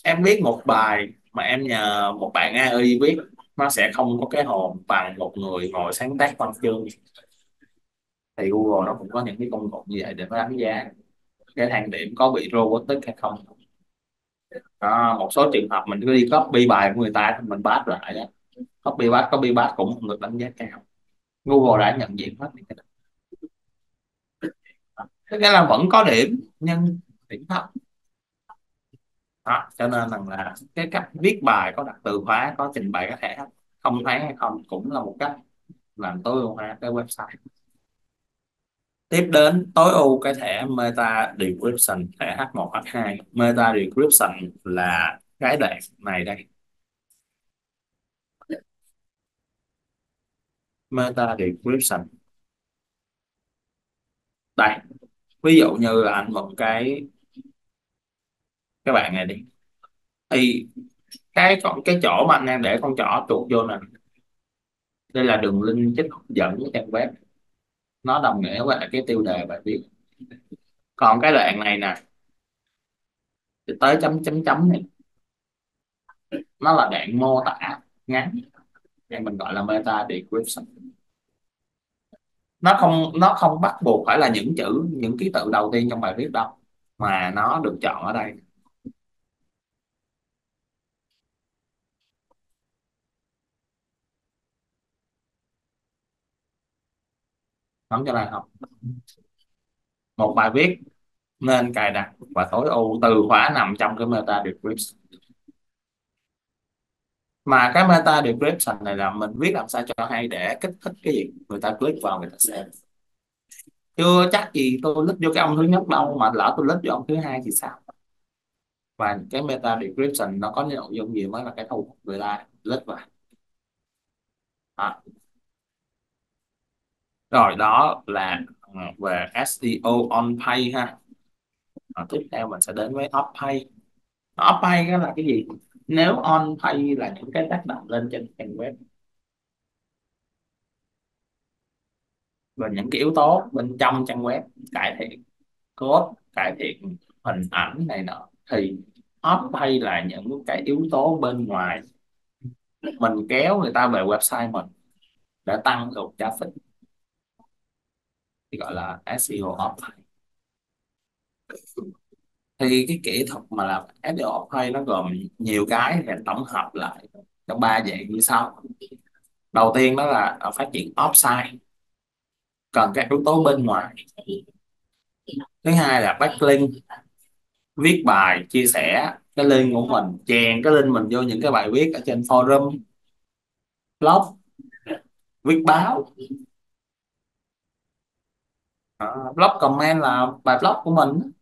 Em viết một bài mà em nhờ một bạn AI viết nó sẽ không có cái hồn bằng một người ngồi sáng tác văn chương. Thì Google nó cũng có những cái công cụ như vậy để nó đánh giá cái thang điểm có bị robotic hay không. Đó, một số trường hợp mình cứ đi copy bài của người ta mình bắt lại đó. copy bắt copy bắt cũng không được đánh giá cao. Google đã nhận diện hết những cái đó. Tức là vẫn có điểm nhưng điểm thấp. Đó, cho nên rằng là cái cách viết bài có đặt từ khóa có trình bày có thể không thoáng hay không cũng là một cách làm tối ưu hóa cái website. Tiếp đến tối ưu cái thẻ meta description thẻ H1 H2 meta description là cái đoạn này đây. Meta description đây, ví dụ như là anh một cái các bạn này đi. Thì cái còn cái chỗ mà anh đang để con trỏ chuột vô nè. Đây là đường link trích dẫn của trang web. Nó đồng nghĩa với cái tiêu đề bài viết. Còn cái đoạn này nè tới chấm chấm chấm này. Nó là đoạn mô tả ngắn nên mình gọi là meta description nó không nó không bắt buộc phải là những chữ, những ký tự đầu tiên trong bài viết đâu, mà nó được chọn ở đây. Nắm cho bài học. Một bài viết nên cài đặt và tối ưu từ khóa nằm trong cái meta description mà cái meta description này là mình viết làm sao cho hay để kích thích cái gì người ta click vào người ta xem. Chưa chắc gì tôi lít vô cái ông thứ nhất đâu mà lỡ tôi lít vô ông thứ hai thì sao? Và cái meta description nó có nội dung gì mới là cái thu người ta lít vào? Đó. rồi đó là ờ, về SEO on page ha. À, tiếp theo mình sẽ đến với off page off page là cái gì? Nếu on page là những cái tác động lên trên trang web. Và những cái yếu tố bên trong trang web cải thiện, code cải thiện, hình ảnh này nọ, thì off page là những cái yếu tố bên ngoài. Mình kéo người ta về website mình để tăng được traffic. Thì gọi là SEO off. page thì cái kỹ thuật mà làm SEO off nó gồm nhiều cái để tổng hợp lại trong ba dạng như sau. Đầu tiên đó là ờ, phát triển offsite cần các yếu tố bên ngoài. Thứ hai là backlink viết bài chia sẻ cái link của mình chèn cái link mình vô những cái bài viết ở trên forum blog viết báo. À, blog comment là bài blog của mình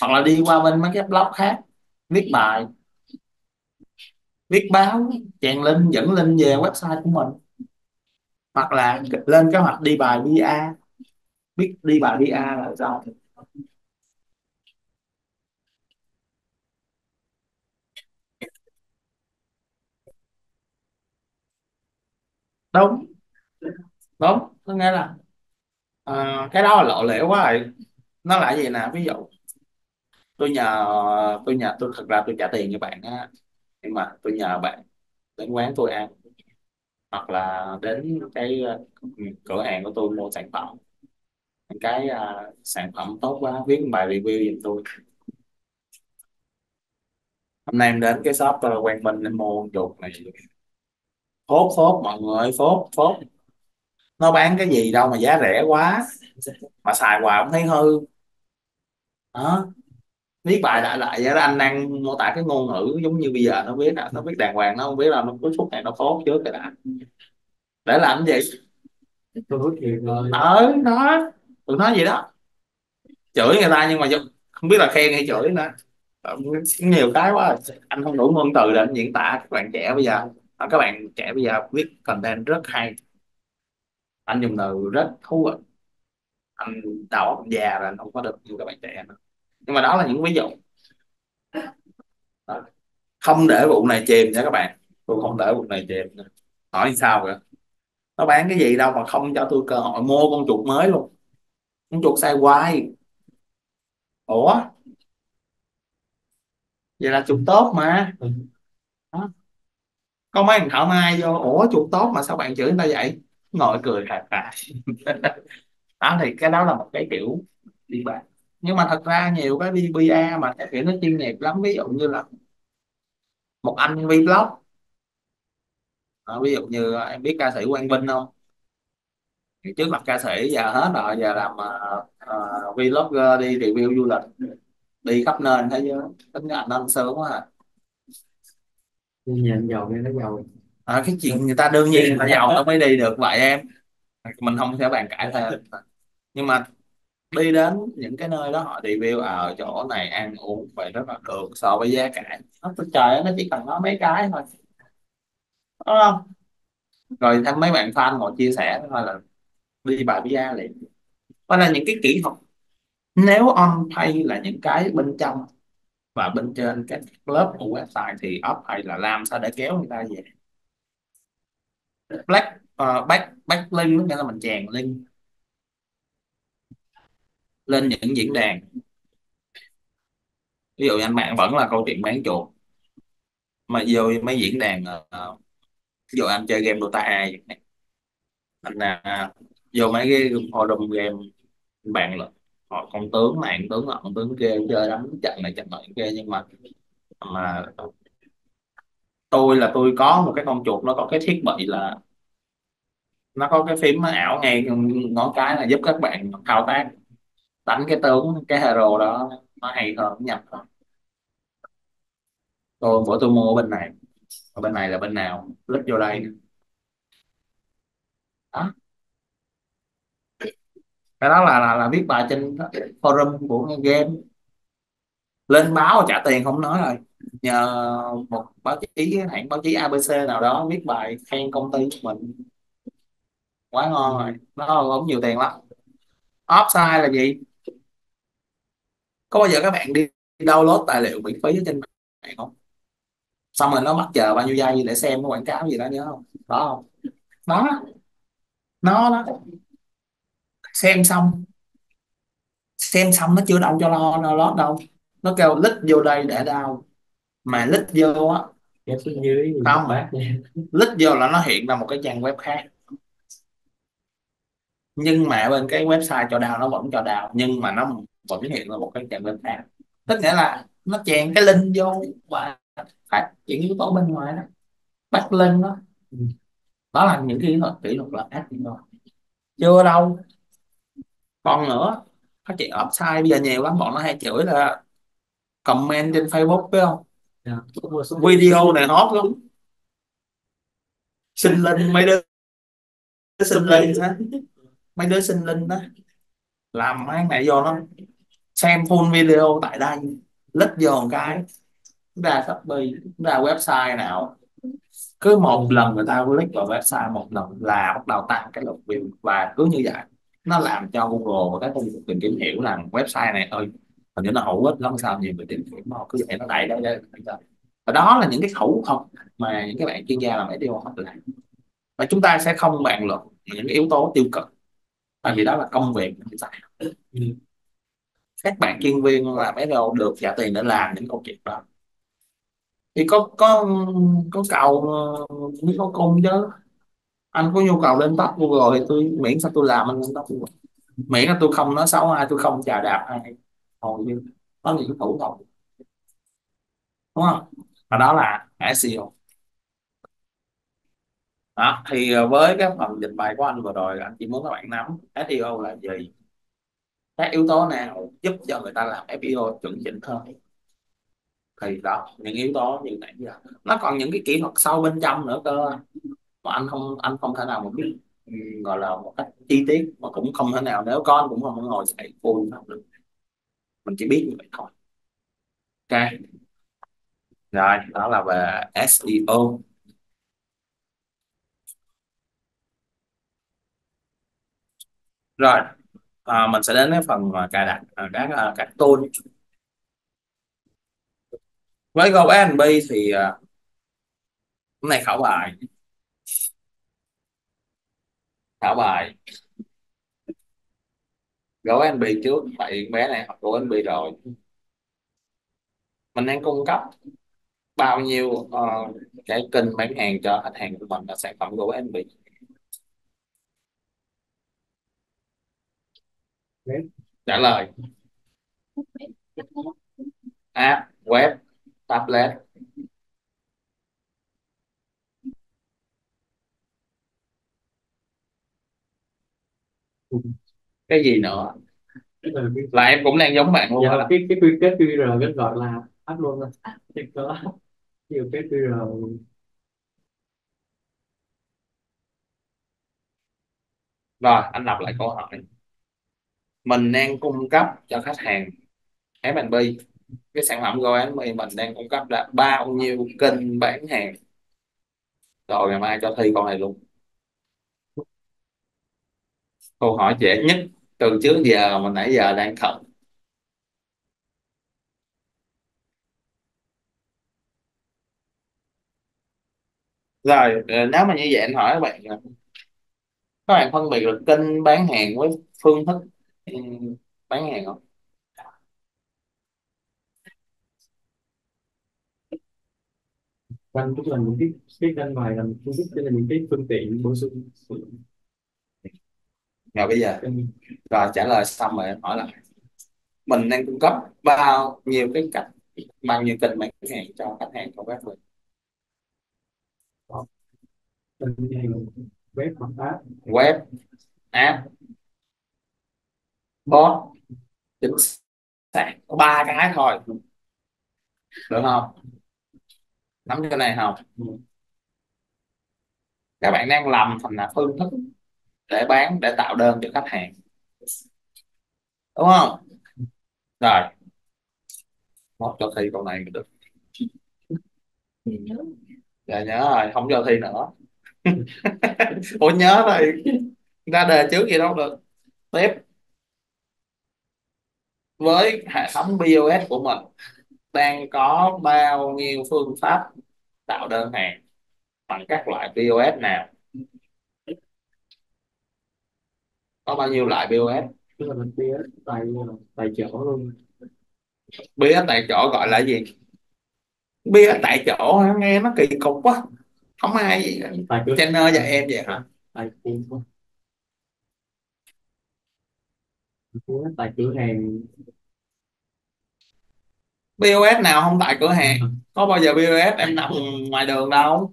hoặc là đi qua bên mấy cái blog khác viết bài viết báo chèn link dẫn link về website của mình. Hoặc là lên kế hoạch đi bài PR biết đi bài PR là sao? Đúng. Đúng. Có nghĩa là à, cái đó là lộ liễu quá rồi. Nó là gì nè? Ví dụ tôi nhờ tôi nhờ tôi thật ra tôi trả tiền cho bạn á. Nhưng mà tôi nhờ bạn đến quán tôi ăn. Hoặc là đến cái ừ, cửa hàng của tôi mua sản phẩm. Cái uh, sản phẩm tốt quá viết một bài review giùm tôi. Hôm nay em đến cái shop ờ, uh, quen minh em mua con chuột này. Phốt phốt mọi người ơi phốt phốt. Nó bán cái gì đâu mà giá rẻ quá. Mà xài hoài không thấy hư. Đó viết bài đại lại vậy đó anh đang mô tả cái ngôn ngữ giống như bây giờ nó biết là nó biết đàng hoàng nó không biết là nó có phút này nó phốt trước cái đã. Để làm cái gì? Tôi hút thiệt rồi. Ở đó tụi nói gì đó. Chửi người ta nhưng mà không biết là khen hay chửi nữa. Ờ, nhiều cái quá anh không đủ ngôn từ để anh diễn tả các bạn trẻ bây giờ. Ờ, các bạn trẻ bây giờ viết content rất hay. Anh dùng từ rất thú vị. Anh đầu óc già rồi anh không có được như các bạn trẻ nữa nhưng mà đó là những ví dụ. Đó. không để vụ này chìm nha các bạn. Tôi không để vụ này chìm hỏi sao vậy? Nó bán cái gì đâu mà không cho tôi cơ hội mua con chuột mới luôn. Con chuột sai quay ủa? Vậy là chuột tốt mà. Đó. có mấy thằng thảo mai vô, ủa, chuột tốt mà sao bạn chửi người ta vậy? Ngồi cười khà khà. Đó thì cái đó là một cái kiểu đi bán nhưng mà thật ra nhiều cái VBA mà cái kiểu nó chuyên nghiệp lắm. Ví dụ như là một anh vlog à, ví dụ như em biết ca sĩ Quang Vinh không? Thì trước mặt ca sĩ giờ hết rồi giờ làm uh, vlogger đi review du lịch đi khắp nơi thế giới. Tính anh anh sớm quá à. nhà anh giàu nghe nó giàu. À, cái chuyện người ta đương nhiên là giàu nó mới đi được vậy em. Mình không thể bàn cãi thêm. Nhưng mà đi đến những cái nơi đó họ review ở chỗ này ăn uống vậy rất là được so với giá cả. Nó trời ơi, nó chỉ cần nói mấy cái thôi. Đúng không? Rồi thêm mấy bạn fan ngồi chia sẻ thôi là đi bài visa liền. Đó là những cái kỹ thuật. Nếu on pay là những cái bên trong và bên trên cái lớp của website thì off pay là làm sao để kéo người ta về? Black uh, back backlink nghĩa là mình chèn link lên những diễn đàn. Ví dụ anh bạn vẫn là câu chuyện bán chuột mà vô mấy diễn đàn uh, ví dụ anh chơi game Dota 2 anh uh, vô mấy cái forum game bạn là họ con tướng này con tướng nọ con tướng kia chơi đánh trận này trận nọ kia nhưng mà mà tôi là tôi có một cái con chuột nó có cái thiết bị là nó có cái phím ảo ngay ngón cái là giúp các bạn thao tác đánh cái tướng cái hero đó nó hay hơn nhập hơn tôi bữa tôi mua ở bên này. Ở bên này là bên nào? Click vô đây đó. Cái đó là là, là viết bài trên forum của game. Lên báo trả tiền không nói rồi. Nhờ một báo chí hãng báo chí ABC nào đó viết bài khen công ty của mình. Quá ngon rồi. Nó không nhiều tiền lắm. Offside là gì? Có bao giờ các bạn đi download tài liệu miễn phí trên mạng không? Xong rồi nó mất chờ bao nhiêu giây để xem cái quảng cáo gì đó nhớ không? Đó không? Đó. Nó đó. Xem xong. Xem xong nó chưa đâu cho lo nó lót đâu. Nó kêu lít vô đây để đau mà lít vô á Không. lít vô là nó hiện ra một cái trang web khác. Nhưng mà bên cái website cho đào nó vẫn cho đào nhưng mà nó vẫn hiện ra một cái trang web khác. Tức nghĩa là nó chèn cái link vô và phát triển yếu tố bên ngoài đó. Bắt link đó. Ừ. đó là những cái thuật kỹ thuật là SEO chưa đâu. Còn nữa phát triển website bây giờ nhiều lắm. Bọn nó hay chửi là comment trên Facebook phải không? Dạ. Mua số- video này hot lắm. Xin link mấy đứa xin link á mấy đứa xin link đó. Làm mấy này vô nó xem full video tại đây. Lít vô một cái. Ra Shopee ra website nào. Cứ một lần người ta click vào website một lần là bắt đầu tăng cái lượt view. Và cứ như vậy. Nó làm cho Google các công cụ tìm kiếm hiểu rằng website này ơi hình như nó hữu ích lắm sao nhiều người tìm kiếm mà cứ vậy nó đẩy đẩy đẩy và đó là những cái thủ thuật mà những cái bạn chuyên gia làm SEO học làm. Và chúng ta sẽ không bàn luận những cái yếu tố tiêu cực. Tại vì đó là công việc chúng ta Ừ các bạn chuyên viên làm SEO được trả tiền để làm những câu chuyện đó. Thì có có có cầu mới có cung chứ? Anh có nhu cầu lên top Google thì tôi miễn sao tôi làm, anh lên top Google. Miễn là tôi không nói xấu ai, tôi không chà đạp ai. Hầu như có những thủ thôi đúng không? Và đó là SEO đó, thì ờ, với cái phần dịch bài của anh vừa rồi, anh chỉ muốn các bạn nắm SEO là gì? Các yếu tố nào giúp cho người ta làm SEO chuẩn chỉnh hơn? Thì đó, những yếu tố như nãy giờ. Nó còn những cái kỹ thuật sâu bên trong nữa cơ. Mà anh không anh không thể nào mà biết gọi là một cách chi tiết, mà cũng không thể nào. Nếu con cũng không ngồi dạy full học được. Mình chỉ biết như vậy thôi. Ok. Rồi, đó là về SEO rồi à, mình sẽ đến cái phần mà cài đặt à, các à, các tool. Với GoFB thì à, cái này khảo bài. Khảo bài. GoFB trước tại bé này học GoFB rồi. Mình đang cung cấp bao nhiêu uh, cái kênh bán hàng cho khách hàng của mình là sản phẩm GoFB trả lời. App web tablet. Cái gì nữa? Là em cũng đang giống bạn luôn dạ, đó cái cái cái QR cái gọi là app luôn rồi. Thì có nhiều cái QR rồi anh đọc lại câu hỏi mình đang cung cấp cho khách hàng F&B cái sản phẩm GoFB mình đang cung cấp là bao nhiêu kênh bán hàng. Rồi ngày mai cho thi con này luôn. Câu hỏi dễ nhất, từ trước giờ mà nãy giờ đang thật rồi, nếu mà như vậy anh hỏi các bạn các bạn phân biệt được kênh bán hàng với phương thức ừ, bán hàng không? Kênh tức là những cái cái kênh ngoài là phương thức tức là những cái phương tiện bổ sung. Rồi bây giờ rồi trả lời xong rồi em hỏi lại. Mình đang cung cấp bao nhiêu cái cách bao nhiêu kênh bán hàng cho khách hàng của các mình? Kênh hàng web hoặc app web app bot, chính xác. Có ba cái thôi. Được không? Nắm cái này không? Các bạn đang làm thành là phương thức để bán, để tạo đơn cho khách hàng? Đúng không? Rồi. Mốt cho thi câu này được. Nhớ dạ nhớ rồi. Không cho thi nữa. Ủa, nhớ rồi. Ra đề trước gì đâu được. Tiếp với hệ thống POS của mình đang có bao nhiêu phương pháp tạo đơn hàng bằng các loại POS nào? Có bao nhiêu loại POS mình kia tại tại chỗ luôn. Bia tại chỗ gọi là gì? Bia tại chỗ nghe nó kỳ cục quá. Không ai trainer dạy em vậy hả? Tại cửa tại cửa hàng. POS nào không tại cửa hàng? Có bao giờ POS em nằm ngoài đường đâu.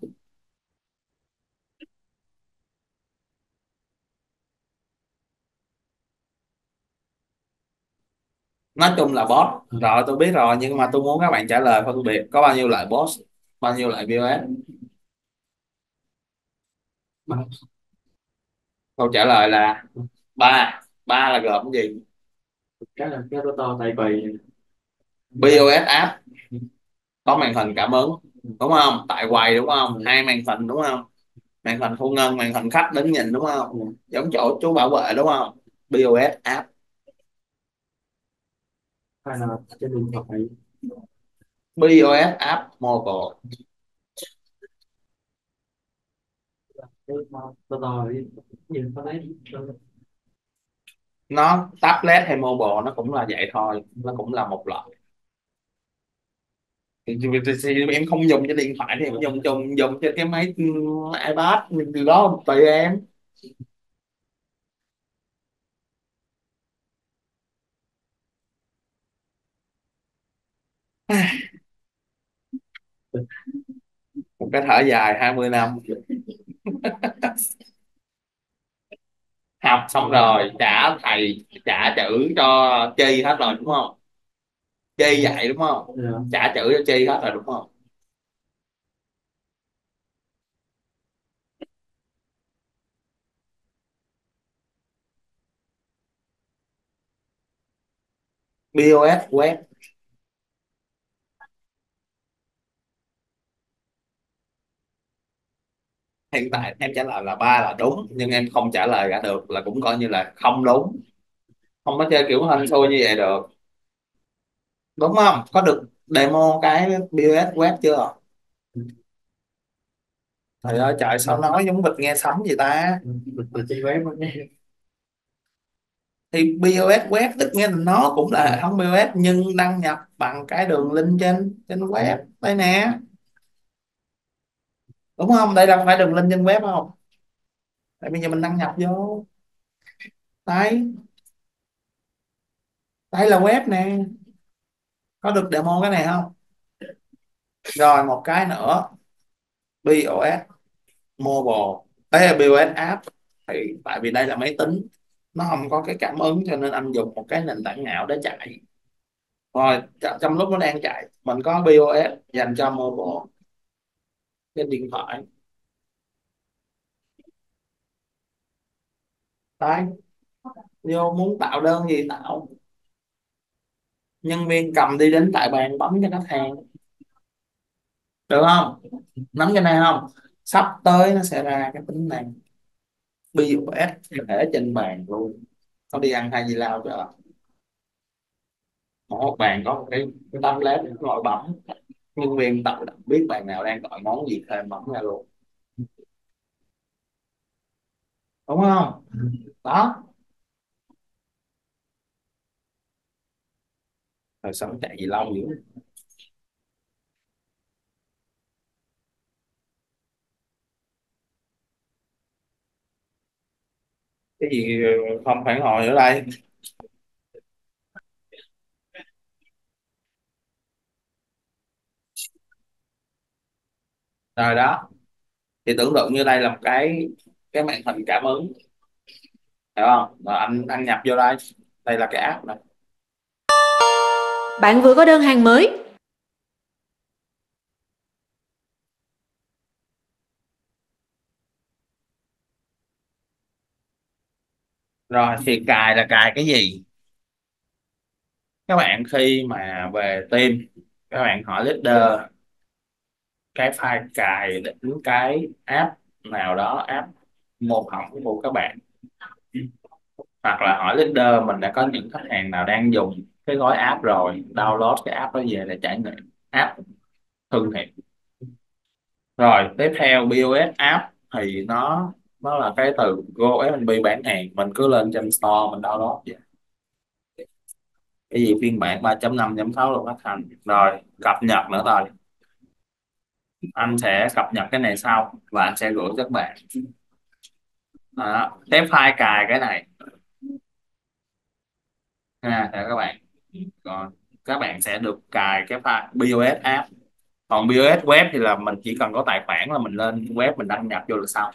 Nói chung là boss rồi tôi biết rồi nhưng mà tôi muốn các bạn trả lời phân biệt. Có bao nhiêu loại boss bao nhiêu loại POS câu trả lời là ba ba là gồm cái gì? Cái là cái to to tại vì POS app. Có màn hình cảm ứng đúng không? Tại quầy đúng không? Hai màn hình đúng không? Màn hình thu ngân màn hình khách đứng nhìn đúng không? Giống chỗ chú bảo vệ đúng không? POS app. Hay là trên điện thoại. POS app mobile cái to to đi nhìn có thấy nó tablet hay mobile nó cũng là vậy thôi nó cũng là một loại. Thì, thì, thì, em không dùng trên điện thoại thì em dùng dùng dùng trên cái máy ừ, iPad từ đó tùy em. Một cái thở dài 20 năm. học xong rồi trả thầy trả chữ cho chi hết rồi đúng không? Chi dạy đúng không? Dạ. trả chữ cho chi hết rồi đúng không? POS web hiện tại em trả lời là ba là đúng, nhưng em không trả lời cả được là cũng coi như là không đúng. Không có chơi kiểu hên xui như vậy được. Đúng không? Có được demo cái BOS web chưa? Trời ơi, trời, sao nói giống vịt nghe sấm vậy ta? Web mới nghe thì BOS web, tức nghĩa là nó cũng là hệ thống BOS nhưng đăng nhập bằng cái đường link trên trên web. Đây nè đúng không? Đây là phải đường link trên web không? Tại bây giờ mình đăng nhập vô. Đây đây là web nè. Có được demo cái này không? Rồi, một cái nữa. BOS mobile. Đây là app. Thì tại vì đây là máy tính, nó không có cái cảm ứng cho nên anh dùng một cái nền tảng ảo để chạy. Rồi trong lúc nó đang chạy, mình có BOS dành cho mobile trên điện thoại. Đây vô muốn tạo đơn gì tạo. Nhân viên cầm đi đến tại bàn bấm cho khách hàng được không? Nắm cái này không? Sắp tới nó sẽ ra cái tính năng POS để trên bàn luôn. Có đi ăn hay gì lao chưa một bàn có một cái, cái tablet gọi bấm nhân viên tự động biết bạn nào đang gọi món gì thêm, bấm ra luôn. Đúng không? Đó. Rồi sao chạy gì lâu dữ? Cái gì không phản hồi ở đây? Rồi đó. Thì tưởng tượng như đây là một cái cái màn hình cảm ứng. Hiểu không? Rồi anh đăng nhập vô đây. Đây là cái app này Bạn vừa có đơn hàng mới. rồi thì cài là cài cái gì? Các bạn khi mà về team các bạn hỏi leader cái file cài đến cái app nào đó, app mô phỏng của các bạn. Hoặc là hỏi leader mình đã có những khách hàng nào đang dùng cái gói app rồi, download cái app đó về để trải nghiệm app thân thiện. Rồi, tiếp theo POS app thì nó nó là cái từ Go F&B bán hàng. Mình cứ lên trên store mình download vậy cái gì phiên bản 3.5.6 được phát hành rồi, cập nhật nữa rồi anh sẽ cập nhật cái này sau và anh sẽ gửi cho các bạn. Đó. tép file cài cái này. Ha các bạn. Còn các bạn sẽ được cài cái file BOS app. Còn BOS web thì là mình chỉ cần có tài khoản là mình lên web mình đăng nhập vô là xong.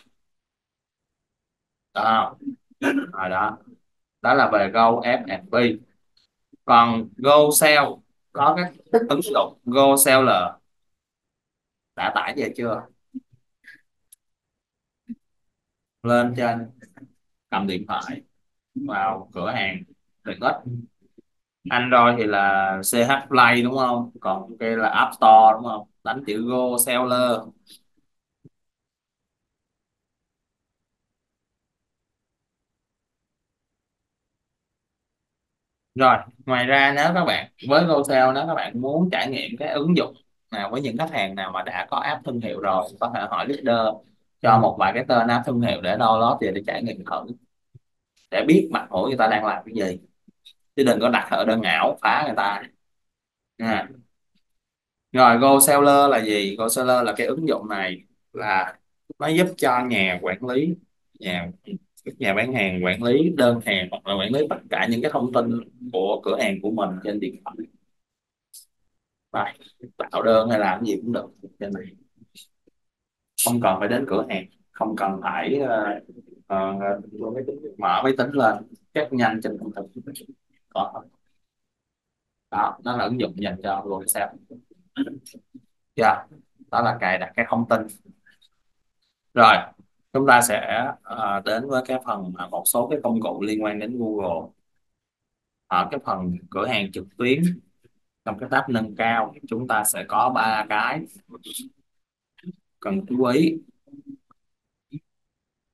Đó. Rồi đó. Đó là về Go F&B còn Go Sell, có cái ứng dụng Go Seller đã tải về chưa? Lên trên, cầm điện thoại vào cửa hàng tiện ích Android thì là CH Play, đúng không? Còn cái là App Store, đúng không? Đánh chữ Go, Seller. Rồi, ngoài ra nếu các bạn, với GoSale nếu các bạn muốn trải nghiệm cái ứng dụng nào với những khách hàng nào mà đã có app thương hiệu rồi, có thể hỏi leader cho một vài cái tên app thương hiệu để download về để trải nghiệm thử. Để biết mặt mũi người ta đang làm cái gì. Chứ đừng có đặt ở đơn ảo phá người ta. À. rồi GoSeller là gì? GoSeller là cái ứng dụng này là nó giúp cho nhà quản lý, nhà nhà bán hàng quản lý đơn hàng hoặc là quản lý tất cả những cái thông tin của cửa hàng của mình trên điện thoại bài tạo đơn hay làm gì cũng được. Trên này không cần phải đến cửa hàng không cần phải uh, uh, mở máy tính lên check nhanh trên công tin có. Đó nó là ứng dụng dành cho Google sao yeah. đó là cài đặt cái thông tin. Rồi chúng ta sẽ uh, đến với cái phần uh, một số cái công cụ liên quan đến Google. Ở cái phần cửa hàng trực tuyến trong cái tab nâng cao chúng ta sẽ có ba cái cần chú ý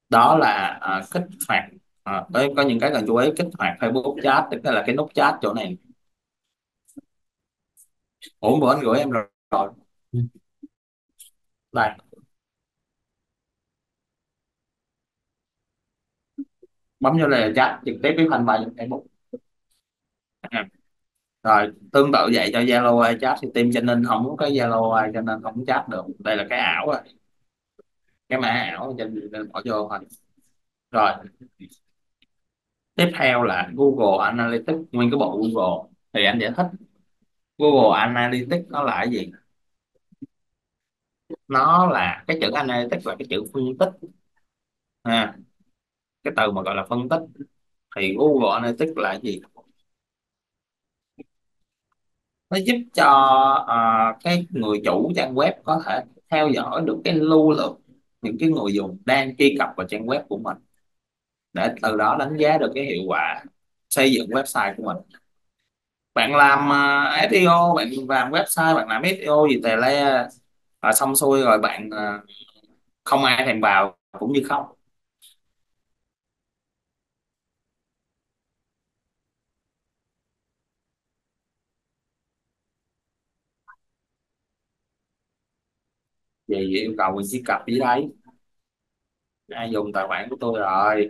đó là à, kích hoạt à, đấy, có những cái cần chú ý kích hoạt Facebook chat tức là cái nút chat chỗ này ủa bữa anh gửi em rồi, rồi. Đây bấm vô là chat trực tiếp với fanpage Facebook à rồi tương tự vậy cho Zalo ai chat thì team cho nên không có cái Zalo ai cho nên không chat được. Đây là cái ảo rồi. Cái mã ảo cho nên bỏ vô thôi. Rồi. Tiếp theo là Google Analytics nguyên cái bộ Google. Thì anh giải thích. Google Analytics nó là cái gì? Nó là cái chữ Analytics là cái chữ phân tích. À, cái từ mà gọi là phân tích. Thì Google Analytics là cái gì? Nó giúp cho uh, cái người chủ trang web có thể theo dõi được cái lưu lượng những cái người dùng đang truy cập vào trang web của mình. Để từ đó đánh giá được cái hiệu quả xây dựng website của mình. Bạn làm ờ, uh, SEO bạn làm website bạn làm SEO gì tè le và xong xuôi rồi bạn uh, không ai thèm vào cũng như không. Về yêu cầu mình chỉ cập dưới đấy. Ai dùng tài khoản của tôi rồi.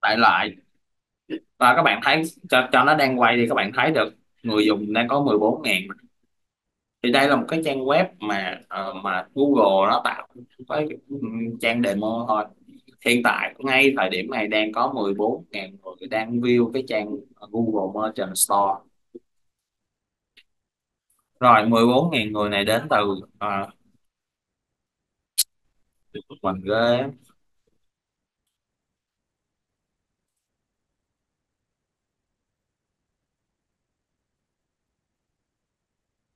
Tại lại. Và các bạn thấy cho, cho nó đang quay thì các bạn thấy được người dùng đang có 14 ngàn. Thì đây là một cái trang web mà uh, mà Google nó tạo cái trang demo thôi. Hiện tại ngay thời điểm này đang có 14 ngàn người đang view cái trang Google Merchant Store rồi 14 ngàn người này đến từ à, mình ghê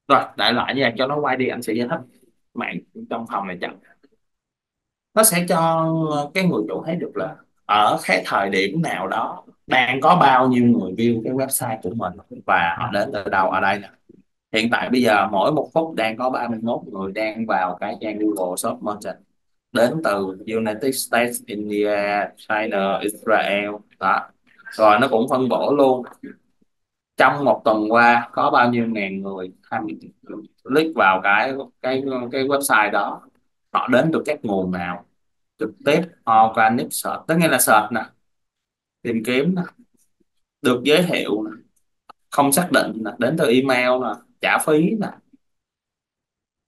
rồi đại loại như vậy cho nó quay đi anh sẽ giải thích. Mạng trong phòng này chẳng nó sẽ cho cái người chủ thấy được là ở cái thời điểm nào đó đang có bao nhiêu người view cái website của mình và họ đến từ đâu ở đây nè hiện tại bây giờ mỗi một phút đang có 31 người đang vào cái trang Google Search Merchant đến từ United States, India, China, Israel đó. Rồi nó cũng phân bổ luôn. Trong một tuần qua có bao nhiêu ngàn người tham click vào cái cái cái website đó. Họ đến từ các nguồn nào? Trực tiếp organic search. Tức nghĩa là search nè. Tìm kiếm nè. Được giới thiệu nè. Không xác định nè. Đến từ email nè trả phí nè.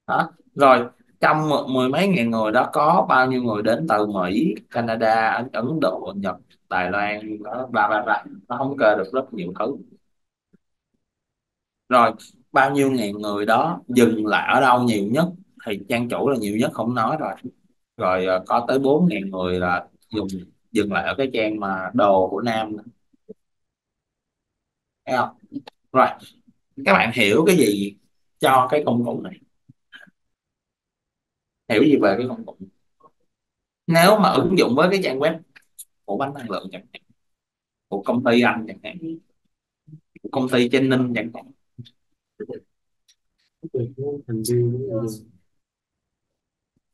Đó rồi trong mười, mấy ngàn người đó có bao nhiêu người đến từ Mỹ Canada Ấn, Ấn Độ Nhật Đài Loan đó bla bla bla. Nó không kê được rất nhiều thứ. Rồi bao nhiêu ngàn người đó dừng lại ở đâu nhiều nhất? Thì trang chủ là nhiều nhất không nói rồi. Rồi ờ, có tới bốn ngàn người là dùng dừng lại ở cái trang mà đồ của Nam thấy không? Rồi các bạn hiểu cái gì cho cái công cụ này? Hiểu gì về cái công cụ? Nếu mà ứng dụng với cái trang web của bánh năng lượng chẳng hạn, của công ty anh chẳng hạn, của công ty trên ninh chẳng hạn.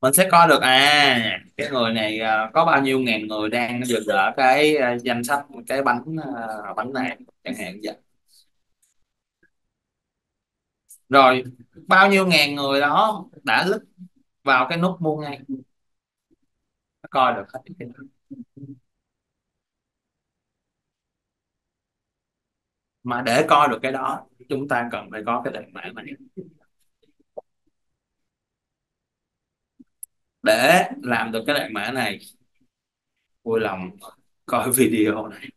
Mình sẽ coi được à cái người này à, có bao nhiêu ngàn người đang dừng ở cái à, danh sách cái bánh à, bánh này chẳng hạn vậy rồi, bao nhiêu ngàn người đó đã lít vào cái nút mua ngay. Coi được hết cái mà để coi được cái đó, chúng ta cần phải có cái tài mã này. Để làm được cái đoạn mã này, vui lòng coi video này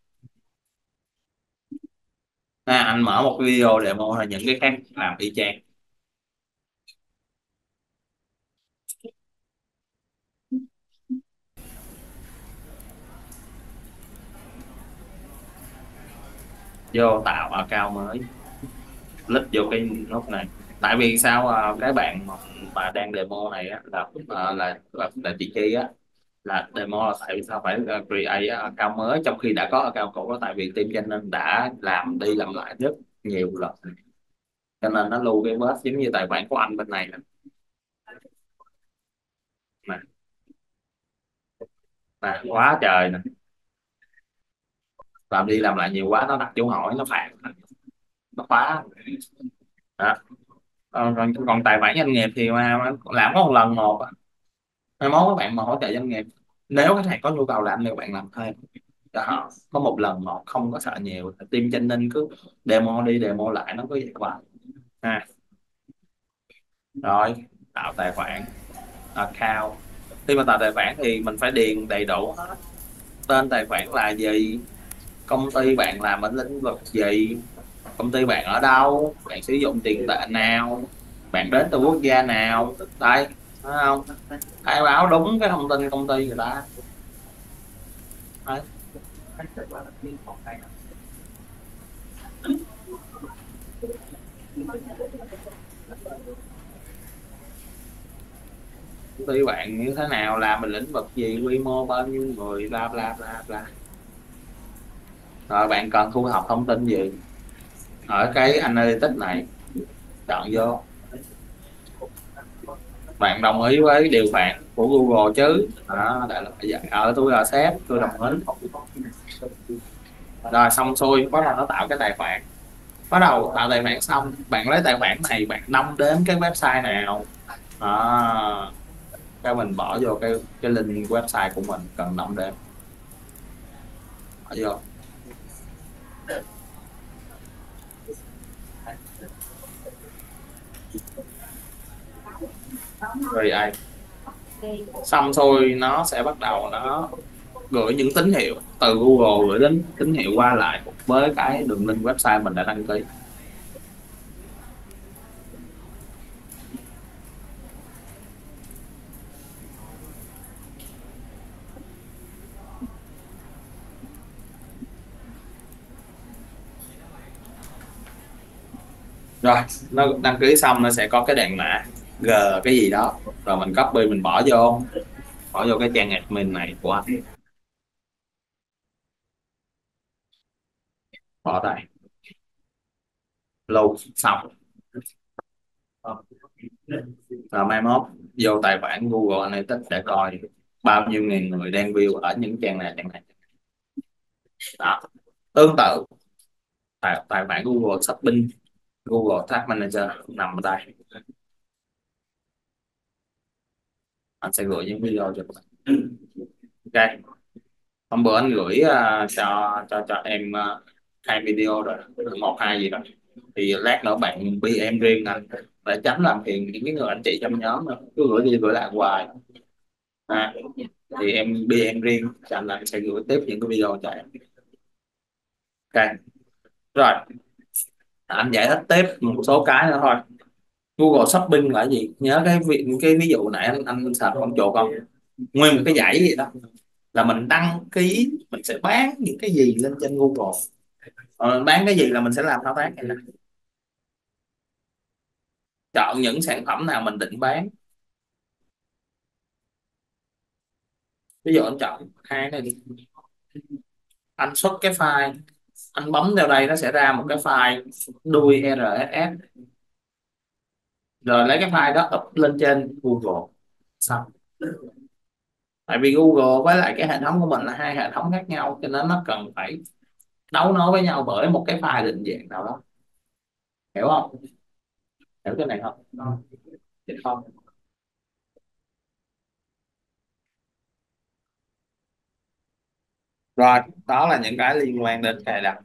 à, anh mở một video demo hình những cái khác làm y chang. Vô tạo account mới. Click vô cái nút này. Tại vì sao cái bạn mà, đang demo này á, là à, là là, là chị Chi á là demo là tại vì sao phải ờ, create ờ, account mới? Trong khi đã có account cũ đó tại vì team cho nên đã làm đi làm lại rất nhiều lần. Cho nên nó lưu cái bớt giống như tài khoản của anh bên này nè. Nè nè quá trời nè. Làm đi làm lại nhiều quá nó đặt dấu hỏi nó phạt nó quá đó. Ờ, còn, còn tài khoản doanh nghiệp thì mà làm có một lần một. À mai mốt các bạn mà hỗ trợ doanh nghiệp, nếu khách hàng có nhu cầu làm thì các bạn làm thêm. Đó, có một lần một không có sợ nhiều team trên ninh cứ demo đi, demo lại, nó có vậy quá ha à. rồi, tạo tài khoản, account. Khi mà tạo tài khoản thì mình phải điền đầy đủ hết. Tên tài khoản là gì, công ty bạn làm ở lĩnh vực gì, công ty bạn ở đâu, bạn sử dụng tiền tệ nào, bạn đến từ quốc gia nào đây không? Khai báo đúng cái thông tin công ty người ta. Đấy. công ty bạn như thế nào, làm mình lĩnh vực gì, quy mô bao nhiêu người, bla bla bla bla. Rồi bạn cần thu thập thông tin gì? Ở cái analytics này, chọn vô bạn đồng ý với điều khoản của Google chứ? Đó đại loại vậy. Ở tôi là sếp tôi đồng ý. Rồi xong xuôi bắt đầu nó tạo cái tài khoản. Bắt đầu tạo tài khoản xong bạn lấy tài khoản này bạn đăng đến cái website nào? À, cái mình bỏ vô cái cái link website của mình cần đăng đến. Bỏ vô. Rồi ai xong thôi, nó sẽ bắt đầu nó gửi những tín hiệu từ Google, gửi đến tín hiệu qua lại với cái đường link website mình đã đăng ký. Rồi, nó đăng ký xong, nó sẽ có cái đèn mã g cái gì đó. Rồi mình copy mình bỏ vô. Bỏ vô cái trang admin này của anh. Bỏ đây. Lâu xong. Rồi mai mốt vô tài khoản Google Analytics để coi bao nhiêu nghìn người đang view ở những trang này trang này. Đó. Tương tự. Tài, tài khoản Google Shopping Google Tag Manager nằm ở đây. Anh sẽ gửi những video cho bạn. Ok. Hôm bữa anh gửi uh, cho cho cho em uh, hai video rồi một hai gì rồi thì lát nữa bạn bi em riêng anh để tránh làm phiền những cái người anh chị trong nhóm nữa. cứ gửi đi gửi lại hoài. À, thì em bi em riêng cho anh lại sẽ gửi tiếp những cái video cho em. Ok. Rồi. Anh giải thích tiếp một số cái nữa thôi. Google Shopping là gì? Nhớ cái ví, cái ví dụ nãy anh anh sợ con chuột không? Nguyên một cái dãy gì đó. Là mình đăng ký mình sẽ bán những cái gì lên trên Google. Mình bán cái gì là mình sẽ làm thao tác này nè chọn những sản phẩm nào mình định bán. Ví dụ anh chọn hai này đi. Anh xuất cái file anh bấm vào đây nó sẽ ra một cái file đuôi RSS rồi, lấy cái file đó up lên trên Google. Xong. Tại vì Google với lại cái hệ thống của mình là hai hệ thống khác nhau, cho nên nó cần phải đấu nối với nhau bởi một cái file định dạng nào đó. Hiểu không? Hiểu cái này không? Không? Rồi, đó là những cái liên quan đến cài đặt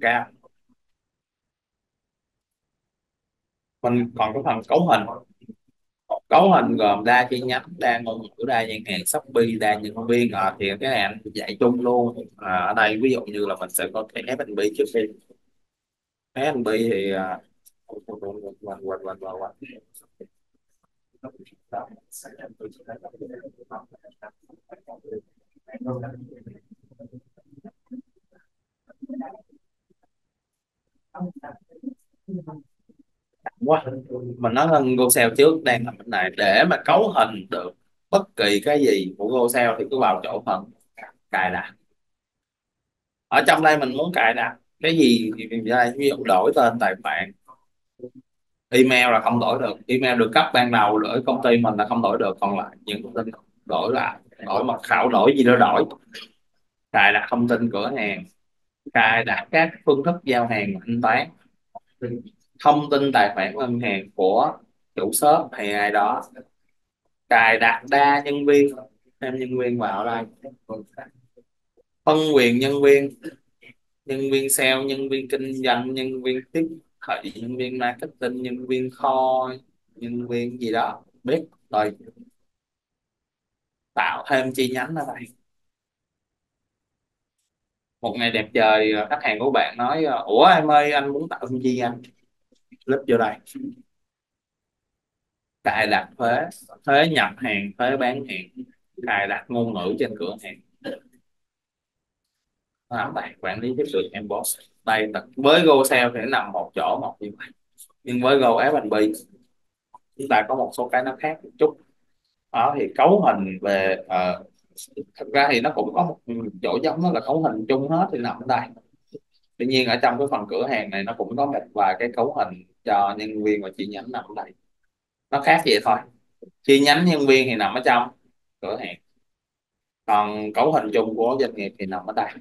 cao. Mình còn có phần cấu hình. Cấu hình gồm đa chi nhánh đa ngôn ngữ đa gian hàng shopee đa nhân viên. À, thì cái này anh dạy chung luôn. À, ở đây ví dụ như là mình sẽ có cái F&B trước khi. F&B thì à, quên quên quên quên quá. Mình nói hơn GoSale trước đang làm bên này. Để mà cấu hình được bất kỳ cái gì của GoSale thì cứ vào chỗ phần cài đặt. Ở trong đây mình muốn cài đặt cái gì thì đây. Ví dụ đổi tên tài khoản. Email là không đổi được. Email được cấp ban đầu ở công ty mình là không đổi được. Còn lại những thông tin đổi lại, đổi mật khẩu, đổi gì đó đổi. Cài đặt thông tin cửa hàng. Cài đặt các phương thức giao hàng, thanh toán thông tin tài khoản ngân hàng của chủ shop hay ai đó. Cài đặt đa nhân viên thêm nhân viên vào đây. Phân quyền nhân viên nhân viên sale, nhân viên kinh doanh, nhân viên tiếp thị, nhân viên marketing, nhân viên kho, nhân viên gì đó. Biết rồi. Tạo thêm chi nhánh ở đây. Một ngày đẹp trời, khách hàng của bạn nói, ủa em ơi, anh muốn tạo thêm chi nhánh clip vô đây. Cài đặt thuế thuế nhập hàng thuế bán hàng cài đặt ngôn ngữ trên cửa hàng. Làm bài quản lý chất lượng emboss đây với Go Sale thì nó nằm một chỗ một như vậy. Nhưng với Go F&B chúng ta có một số cái nó khác một chút. Đó thì cấu hình về uh, thật ra thì nó cũng có một chỗ giống đó là cấu hình chung hết thì nằm ở đây. Tuy nhiên ở trong cái phần cửa hàng này nó cũng có một vài cái cấu hình cho nhân viên và chi nhánh nằm ở đây. Nó khác vậy thôi. Chi nhánh nhân viên thì nằm ở trong cửa hàng. Còn cấu hình chung của doanh nghiệp thì nằm ở đây.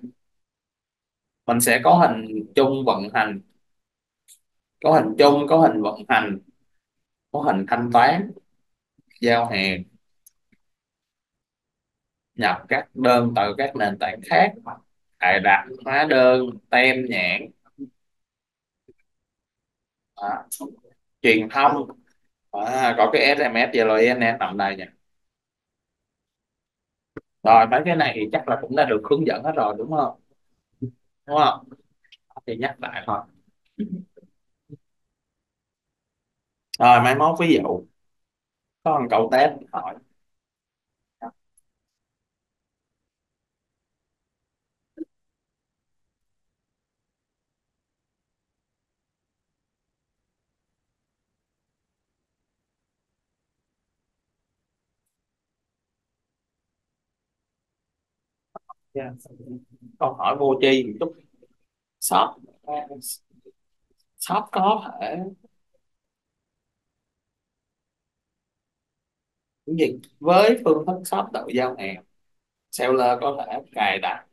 Mình sẽ có hình chung vận hành. Có hình chung có hình vận hành. Có hình thanh toán, giao hàng. Nhập các đơn từ các nền tảng khác. Cài đặt hóa đơn, tem nhãn à, truyền thông. À, có cái SMS Zalo INS nằm đây nha rồi mấy cái này thì chắc là cũng đã được hướng dẫn hết rồi đúng không? Đúng không? Thì nhắc lại thôi. Rồi mai mốt ví dụ. Có một câu test hỏi. Yeah. câu hỏi vô tri một chút. Shop. Shop có thể gì? Với phương thức shop tự giao hàng, seller có thể cài đặt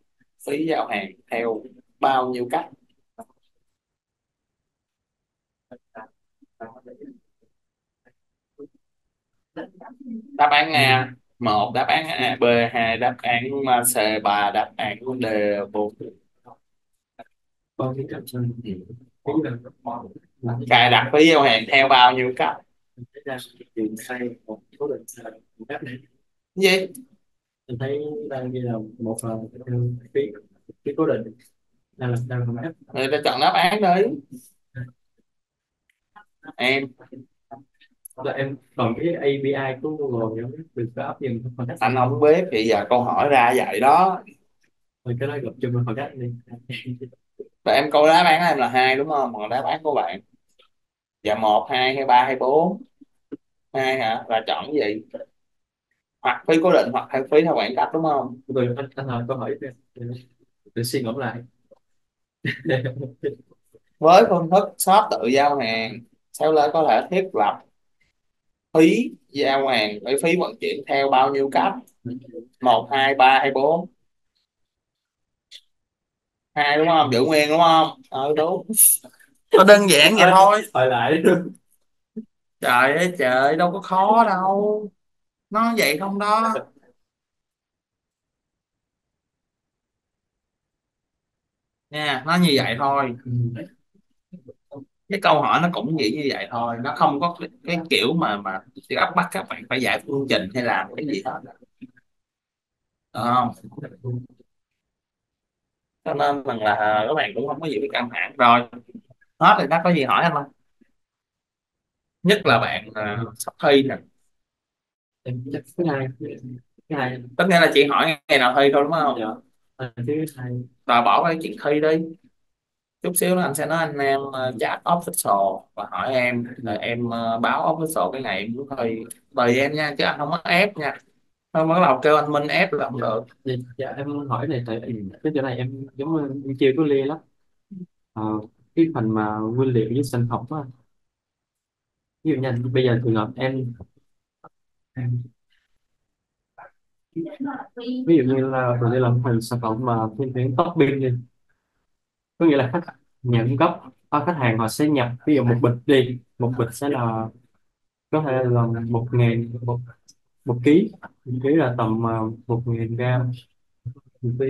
phí giao hàng theo bao nhiêu cách? Đáp án nè một đáp án A B hai đáp án C ba đáp án D bốn. Cài đặt phí giao hàng theo bao nhiêu cấp gì? Mình thấy đang ghi là một là phí phí cố định. Đang là đang là áp người ta chọn đáp án đi. Em là em còn cái API của Google em được có áp dụng cách anh không? biết thì giờ câu hỏi ra vậy đó. Rồi cái đó gặp chung phần cách đi. Và em câu đáp án em là hai đúng không? Còn đáp án của bạn? Dạ một hai hay ba hay bốn. Hai hả? Là chọn cái gì? Hoặc phí cố định hoặc phí theo khoảng cách đúng không? Rồi anh anh hỏi câu hỏi để, để, để suy ngẫm lại. Với phương thức shop tự giao hàng seller có thể thiết lập phí giao hàng với phí vận chuyển theo bao nhiêu cấp một hai ba hay bốn? Hai đúng không? Giữ nguyên đúng không? Ờ đúng. Nó đơn giản vậy thôi hỏi lại. Trời ơi trời đâu có khó đâu. Nó vậy không đó. Nha nó như vậy thôi. Ừ. cái câu hỏi nó cũng chỉ như vậy thôi. Nó không có cái, cái kiểu mà mà áp bắt các bạn phải giải phương trình hay làm cái gì hết Được không? Cho nên rằng là các bạn cũng không có gì phải căng thẳng rồi hết rồi đó có gì hỏi anh không? Nhất là bạn à, sắp thi nè. Tất nhiên là chị hỏi ngày nào thi thôi đúng không? Dạ. Thứ hai và bỏ cái chuyện thi đi chút xíu nữa anh sẽ nói anh em uh, chat official và hỏi em là em uh, báo official cái ngày em muốn thi tùy em nha chứ anh không có ép nha. Không bắt đầu kêu anh Minh ép là không được. dạ, dạ em hỏi này tại cái chỗ này em giống như em chưa có lia lắm. Ờ, cái phần mà nguyên liệu với sản phẩm á. Ví dụ như bây giờ trường hợp em em- ví dụ như là tôi đi làm phần sản phẩm mà thiên hướng topping đi có nghĩa là khách nhà cung cấp à, khách hàng họ sẽ nhập ví dụ một bịch đi một bịch sẽ là có thể là một ngàn một, một ký một ký là tầm uh, một ngàn gram một ký.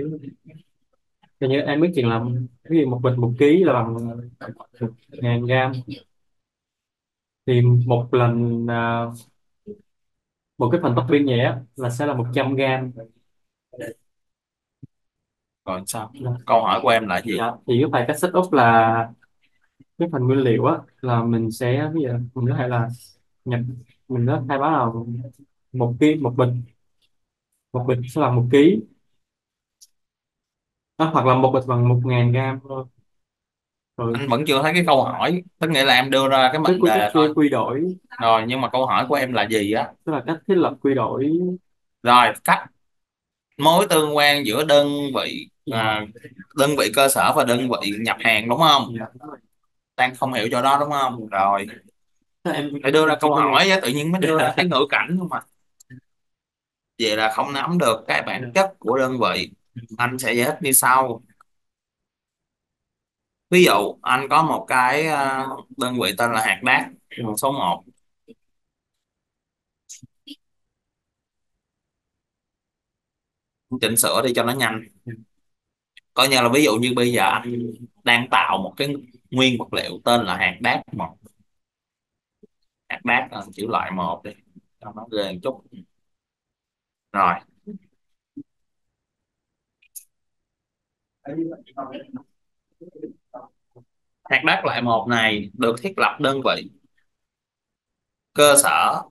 Hình như em biết chuyện làm ví dụ một bịch một ký là bằng à, một ngàn gram. Thì một lần à, một cái phần topping nhẹ là sẽ là 100 gram rồi sao? Câu hỏi của em là gì? Dạ. thì cái phải cách setup là cái phần nguyên liệu á là mình sẽ ví dụ mình có thể là nhập mình có khai báo là một ký một bịch một bịch sẽ là một ký. À, hoặc là một bịch bằng một ngàn gram thôi. Rồi. Anh vẫn chưa thấy cái câu hỏi. Tức nghĩa là em đưa ra cái cái mệnh quy, đề cái thôi quy đổi. Rồi nhưng mà câu hỏi của em là gì á? Tức là cách thiết lập quy đổi. Rồi cách mối tương quan giữa đơn vị à, đơn vị cơ sở và đơn vị nhập hàng đúng không? Dạ. đang không hiểu chỗ đó đúng không? Rồi. Thế em phải đưa ra câu hỏi á, tự nhiên mới đưa ra. cái ngữ cảnh không mà. Vậy là không nắm được cái bản chất của đơn vị. Anh sẽ giải thích như sau. Ví dụ anh có một cái à, đơn vị tên là hạt đác số 1 chỉnh sửa đi cho nó nhanh coi như là ví dụ như bây giờ anh đang tạo một cái nguyên vật liệu tên là hạt đát một hạt đát là chữ loại một đi, cho nó ghê một chút. Rồi. Hạt đát loại một này được thiết lập đơn vị. Cơ sở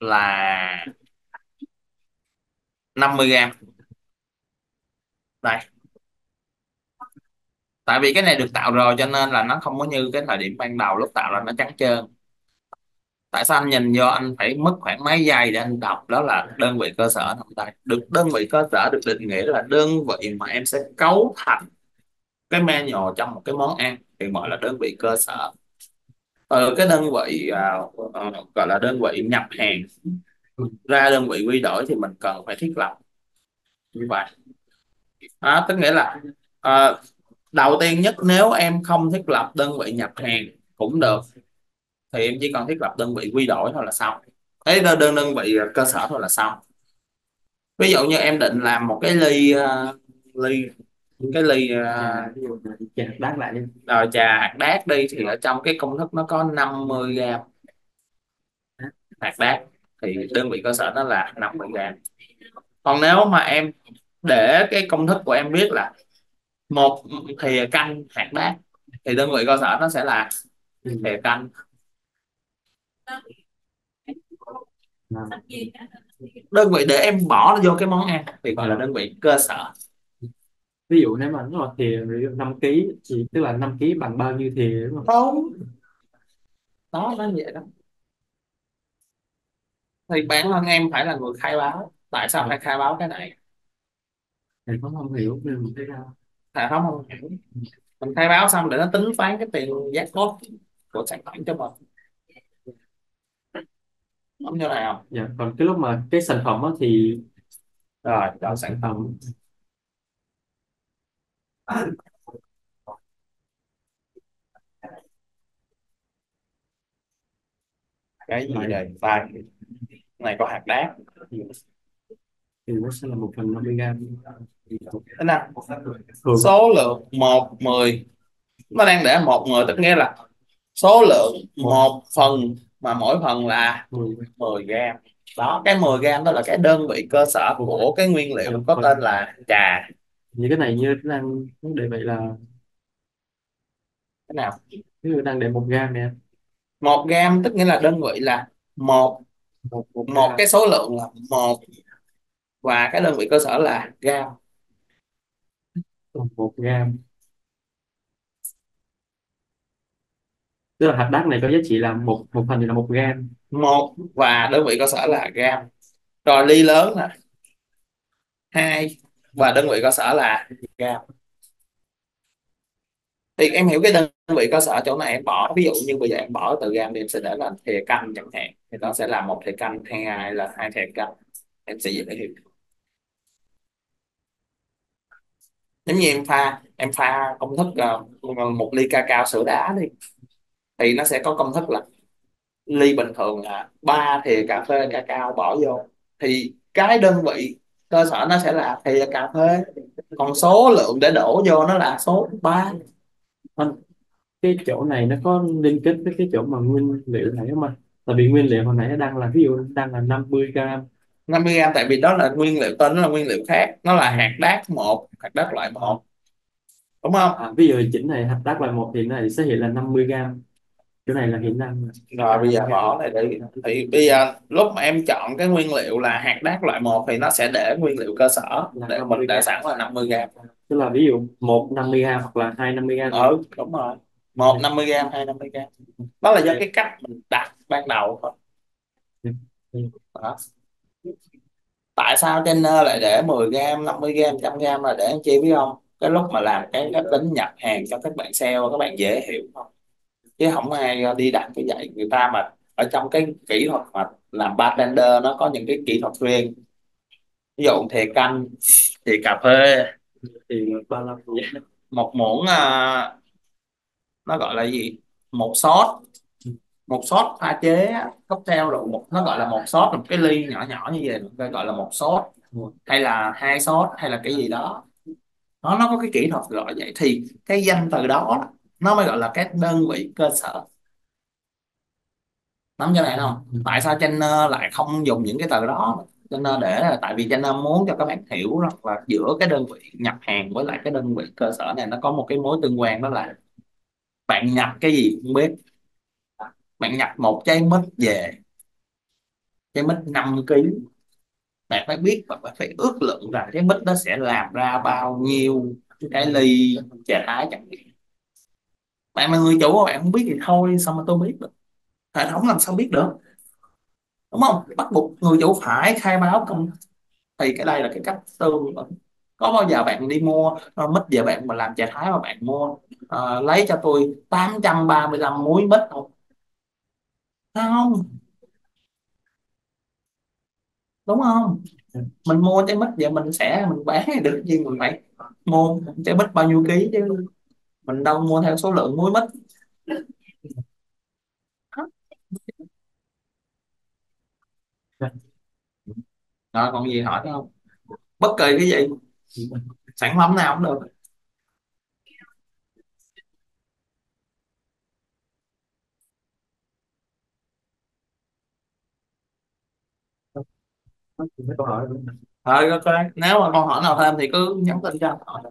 là 50 gram đây. Tại vì cái này được tạo rồi cho nên là nó không có như cái thời điểm ban đầu lúc tạo ra nó trắng trơn. Tại sao anh nhìn vô anh phải mất khoảng mấy giây để anh đọc? Đó là đơn vị cơ sở nằm đây. Được đơn vị cơ sở được định nghĩa là đơn vị mà em sẽ cấu thành cái menu trong một cái món ăn thì gọi là đơn vị cơ sở. Ở cái đơn vị uh, gọi là đơn vị nhập hàng ra đơn vị quy đổi thì mình cần phải thiết lập. Như vậy đó tức nghĩa là à, đầu tiên nhất nếu em không thiết lập đơn vị nhập hàng cũng được thì em chỉ cần thiết lập đơn vị quy đổi thôi là xong. Ấy đơn đơn đơn vị cơ sở thôi là xong. Ví dụ như em định làm một cái ly uh, ly cái ly uh, à, hạt đát lại đi rồi trà hạt đác đi thì ở trong cái công thức nó có 50 gram. Hạt đác thì đơn vị cơ sở nó là 50 gram. Còn nếu mà em để cái công thức của em biết là một thìa canh hạt đác thì đơn vị cơ sở nó sẽ là ừ. thìa canh. Đơn vị để em bỏ nó vô cái món ăn thì gọi là đơn vị cơ sở. Ví dụ nếu mà nó là thìa 5 kg thì tức là 5 kg bằng bao nhiêu thìa đúng không? Không. Đó nó vậy đó. Thì bản thân em phải là người khai báo. Tại sao phải khai báo cái này thì không không hiểu nên mình thấy ra hệ thống không hiểu. Mình khai báo xong để nó tính toán cái tiền giá cốt của sản phẩm cho mình. Không như này không dạ còn cái lúc mà cái sản phẩm đó thì, rồi chọn sản phẩm. Cái gì đây? Ba này có hạt đá thì nó sẽ là một phần 50 gram thế nào số lượng một mười. Nó đang để một mười tức nghĩa là số lượng một phần mà mỗi phần là 10 10 gram. Đó cái 10 gram đó là cái đơn vị cơ sở của cái nguyên liệu có tên là trà. Như cái này như đang để vậy là thế nào? Dụ đang để một gram nè. Một gram tức nghĩa là đơn vị là một một một một cái số lượng là một và cái đơn vị cơ sở là gram một gram tức là hạt đác này có giá trị là một một phần thì là một gram một và đơn vị cơ sở là gram rồi ly lớn là hai và đơn vị cơ sở là gram thì em hiểu cái đơn vị cơ sở chỗ này em bỏ ví dụ như bây giờ em bỏ từ gram thì em sẽ để là thìa canh chẳng hạn. Thì nó sẽ là một thìa canh hay là hai thìa canh. Em sẽ dễ hiểu giống như em pha em pha công thức ờ, một ly cacao sữa đá đi thì nó sẽ có công thức là ly bình thường là ba thìa cà phê cacao bỏ vô. Thì cái đơn vị cơ sở nó sẽ là thìa cà phê còn số lượng để đổ vô nó là số 3 Anh, cái chỗ này nó có liên kết với cái chỗ mà nguyên liệu này không anh? Tại vì nguyên liệu hồi nãy nó đang là ví dụ đang là 50 gram 50 gram tại vì đó là nguyên liệu tên nó là nguyên liệu khác nó là hạt đác một hạt đác loại một. Đúng không? À, ví dụ chỉnh này hạt đác loại một thì nó sẽ hiện là 50 gram. Chỗ này là hiện đang rồi. Bây giờ bỏ này đi. Thì bây giờ lúc mà em chọn cái nguyên liệu là hạt đác loại một thì nó sẽ để nguyên liệu cơ sở để mình để sẵn là 50 gram. Tức là ví dụ một 50 gram hoặc là hai 50 gram. Ừ đúng rồi. Một 50 gram hai 50 gram. Đó là do cái cách mình đặt ban đầu thôi. Đó tại sao trainer lại để 10 gram 50 gram 100 gram là để anh chi biết không? Cái lúc mà làm cái cách tính nhập hàng cho các bạn sale các bạn dễ hiểu không? Chứ không ai đi đặt cái dạy người ta mà ở trong cái kỹ thuật mà làm bartender nó có những cái kỹ thuật riêng. Ví dụ thì canh thì cà phê thì 35 một muỗng à, nó gọi là gì? Một sốt một shot pha chế cocktail rồi, một, nó gọi là một shot, một cái ly nhỏ nhỏ như vậy, người gọi là một shot. Hay là hai shot, hay là cái gì đó. Nó nó có cái kỹ thuật gọi vậy. Thì cái danh từ đó, nó mới gọi là cái đơn vị cơ sở. Nắm cho này không? Tại sao trainer lại không dùng những cái từ đó? Trainer để là tại vì trainer muốn cho các bạn hiểu rằng là giữa cái đơn vị nhập hàng với lại cái đơn vị cơ sở này, nó có một cái mối tương quan đó là bạn nhập cái gì không biết bạn nhập một trái mít về trái mít 5 kg bạn phải biết và bạn phải ước lượng rằng trái mít nó sẽ làm ra bao nhiêu cái ly trà thái chẳng hạn. Bạn là người chủ mà bạn không biết thì thôi sao mà tôi biết được? Hệ thống làm sao biết được? Đúng không? Bắt buộc người chủ phải khai báo công thì cái đây là cái cách tương có bao giờ bạn đi mua ờ, uh, mít về bạn mà làm trà thái mà bạn mua uh, lấy cho tôi 835 muối mít không? Không? Đúng không? Mình mua trái mít vậy mình sẽ, mình bán được gì mình phải mua trái mít bao nhiêu ký chứ. Mình đâu mua theo số lượng muối mít. Rồi còn gì hỏi không? Bất kỳ cái gì. Sản phẩm nào cũng được. Mấy câu hỏi Ờ, có- nếu mà câu hỏi nào thêm thì cứ nhắn tin cho anh hỏi.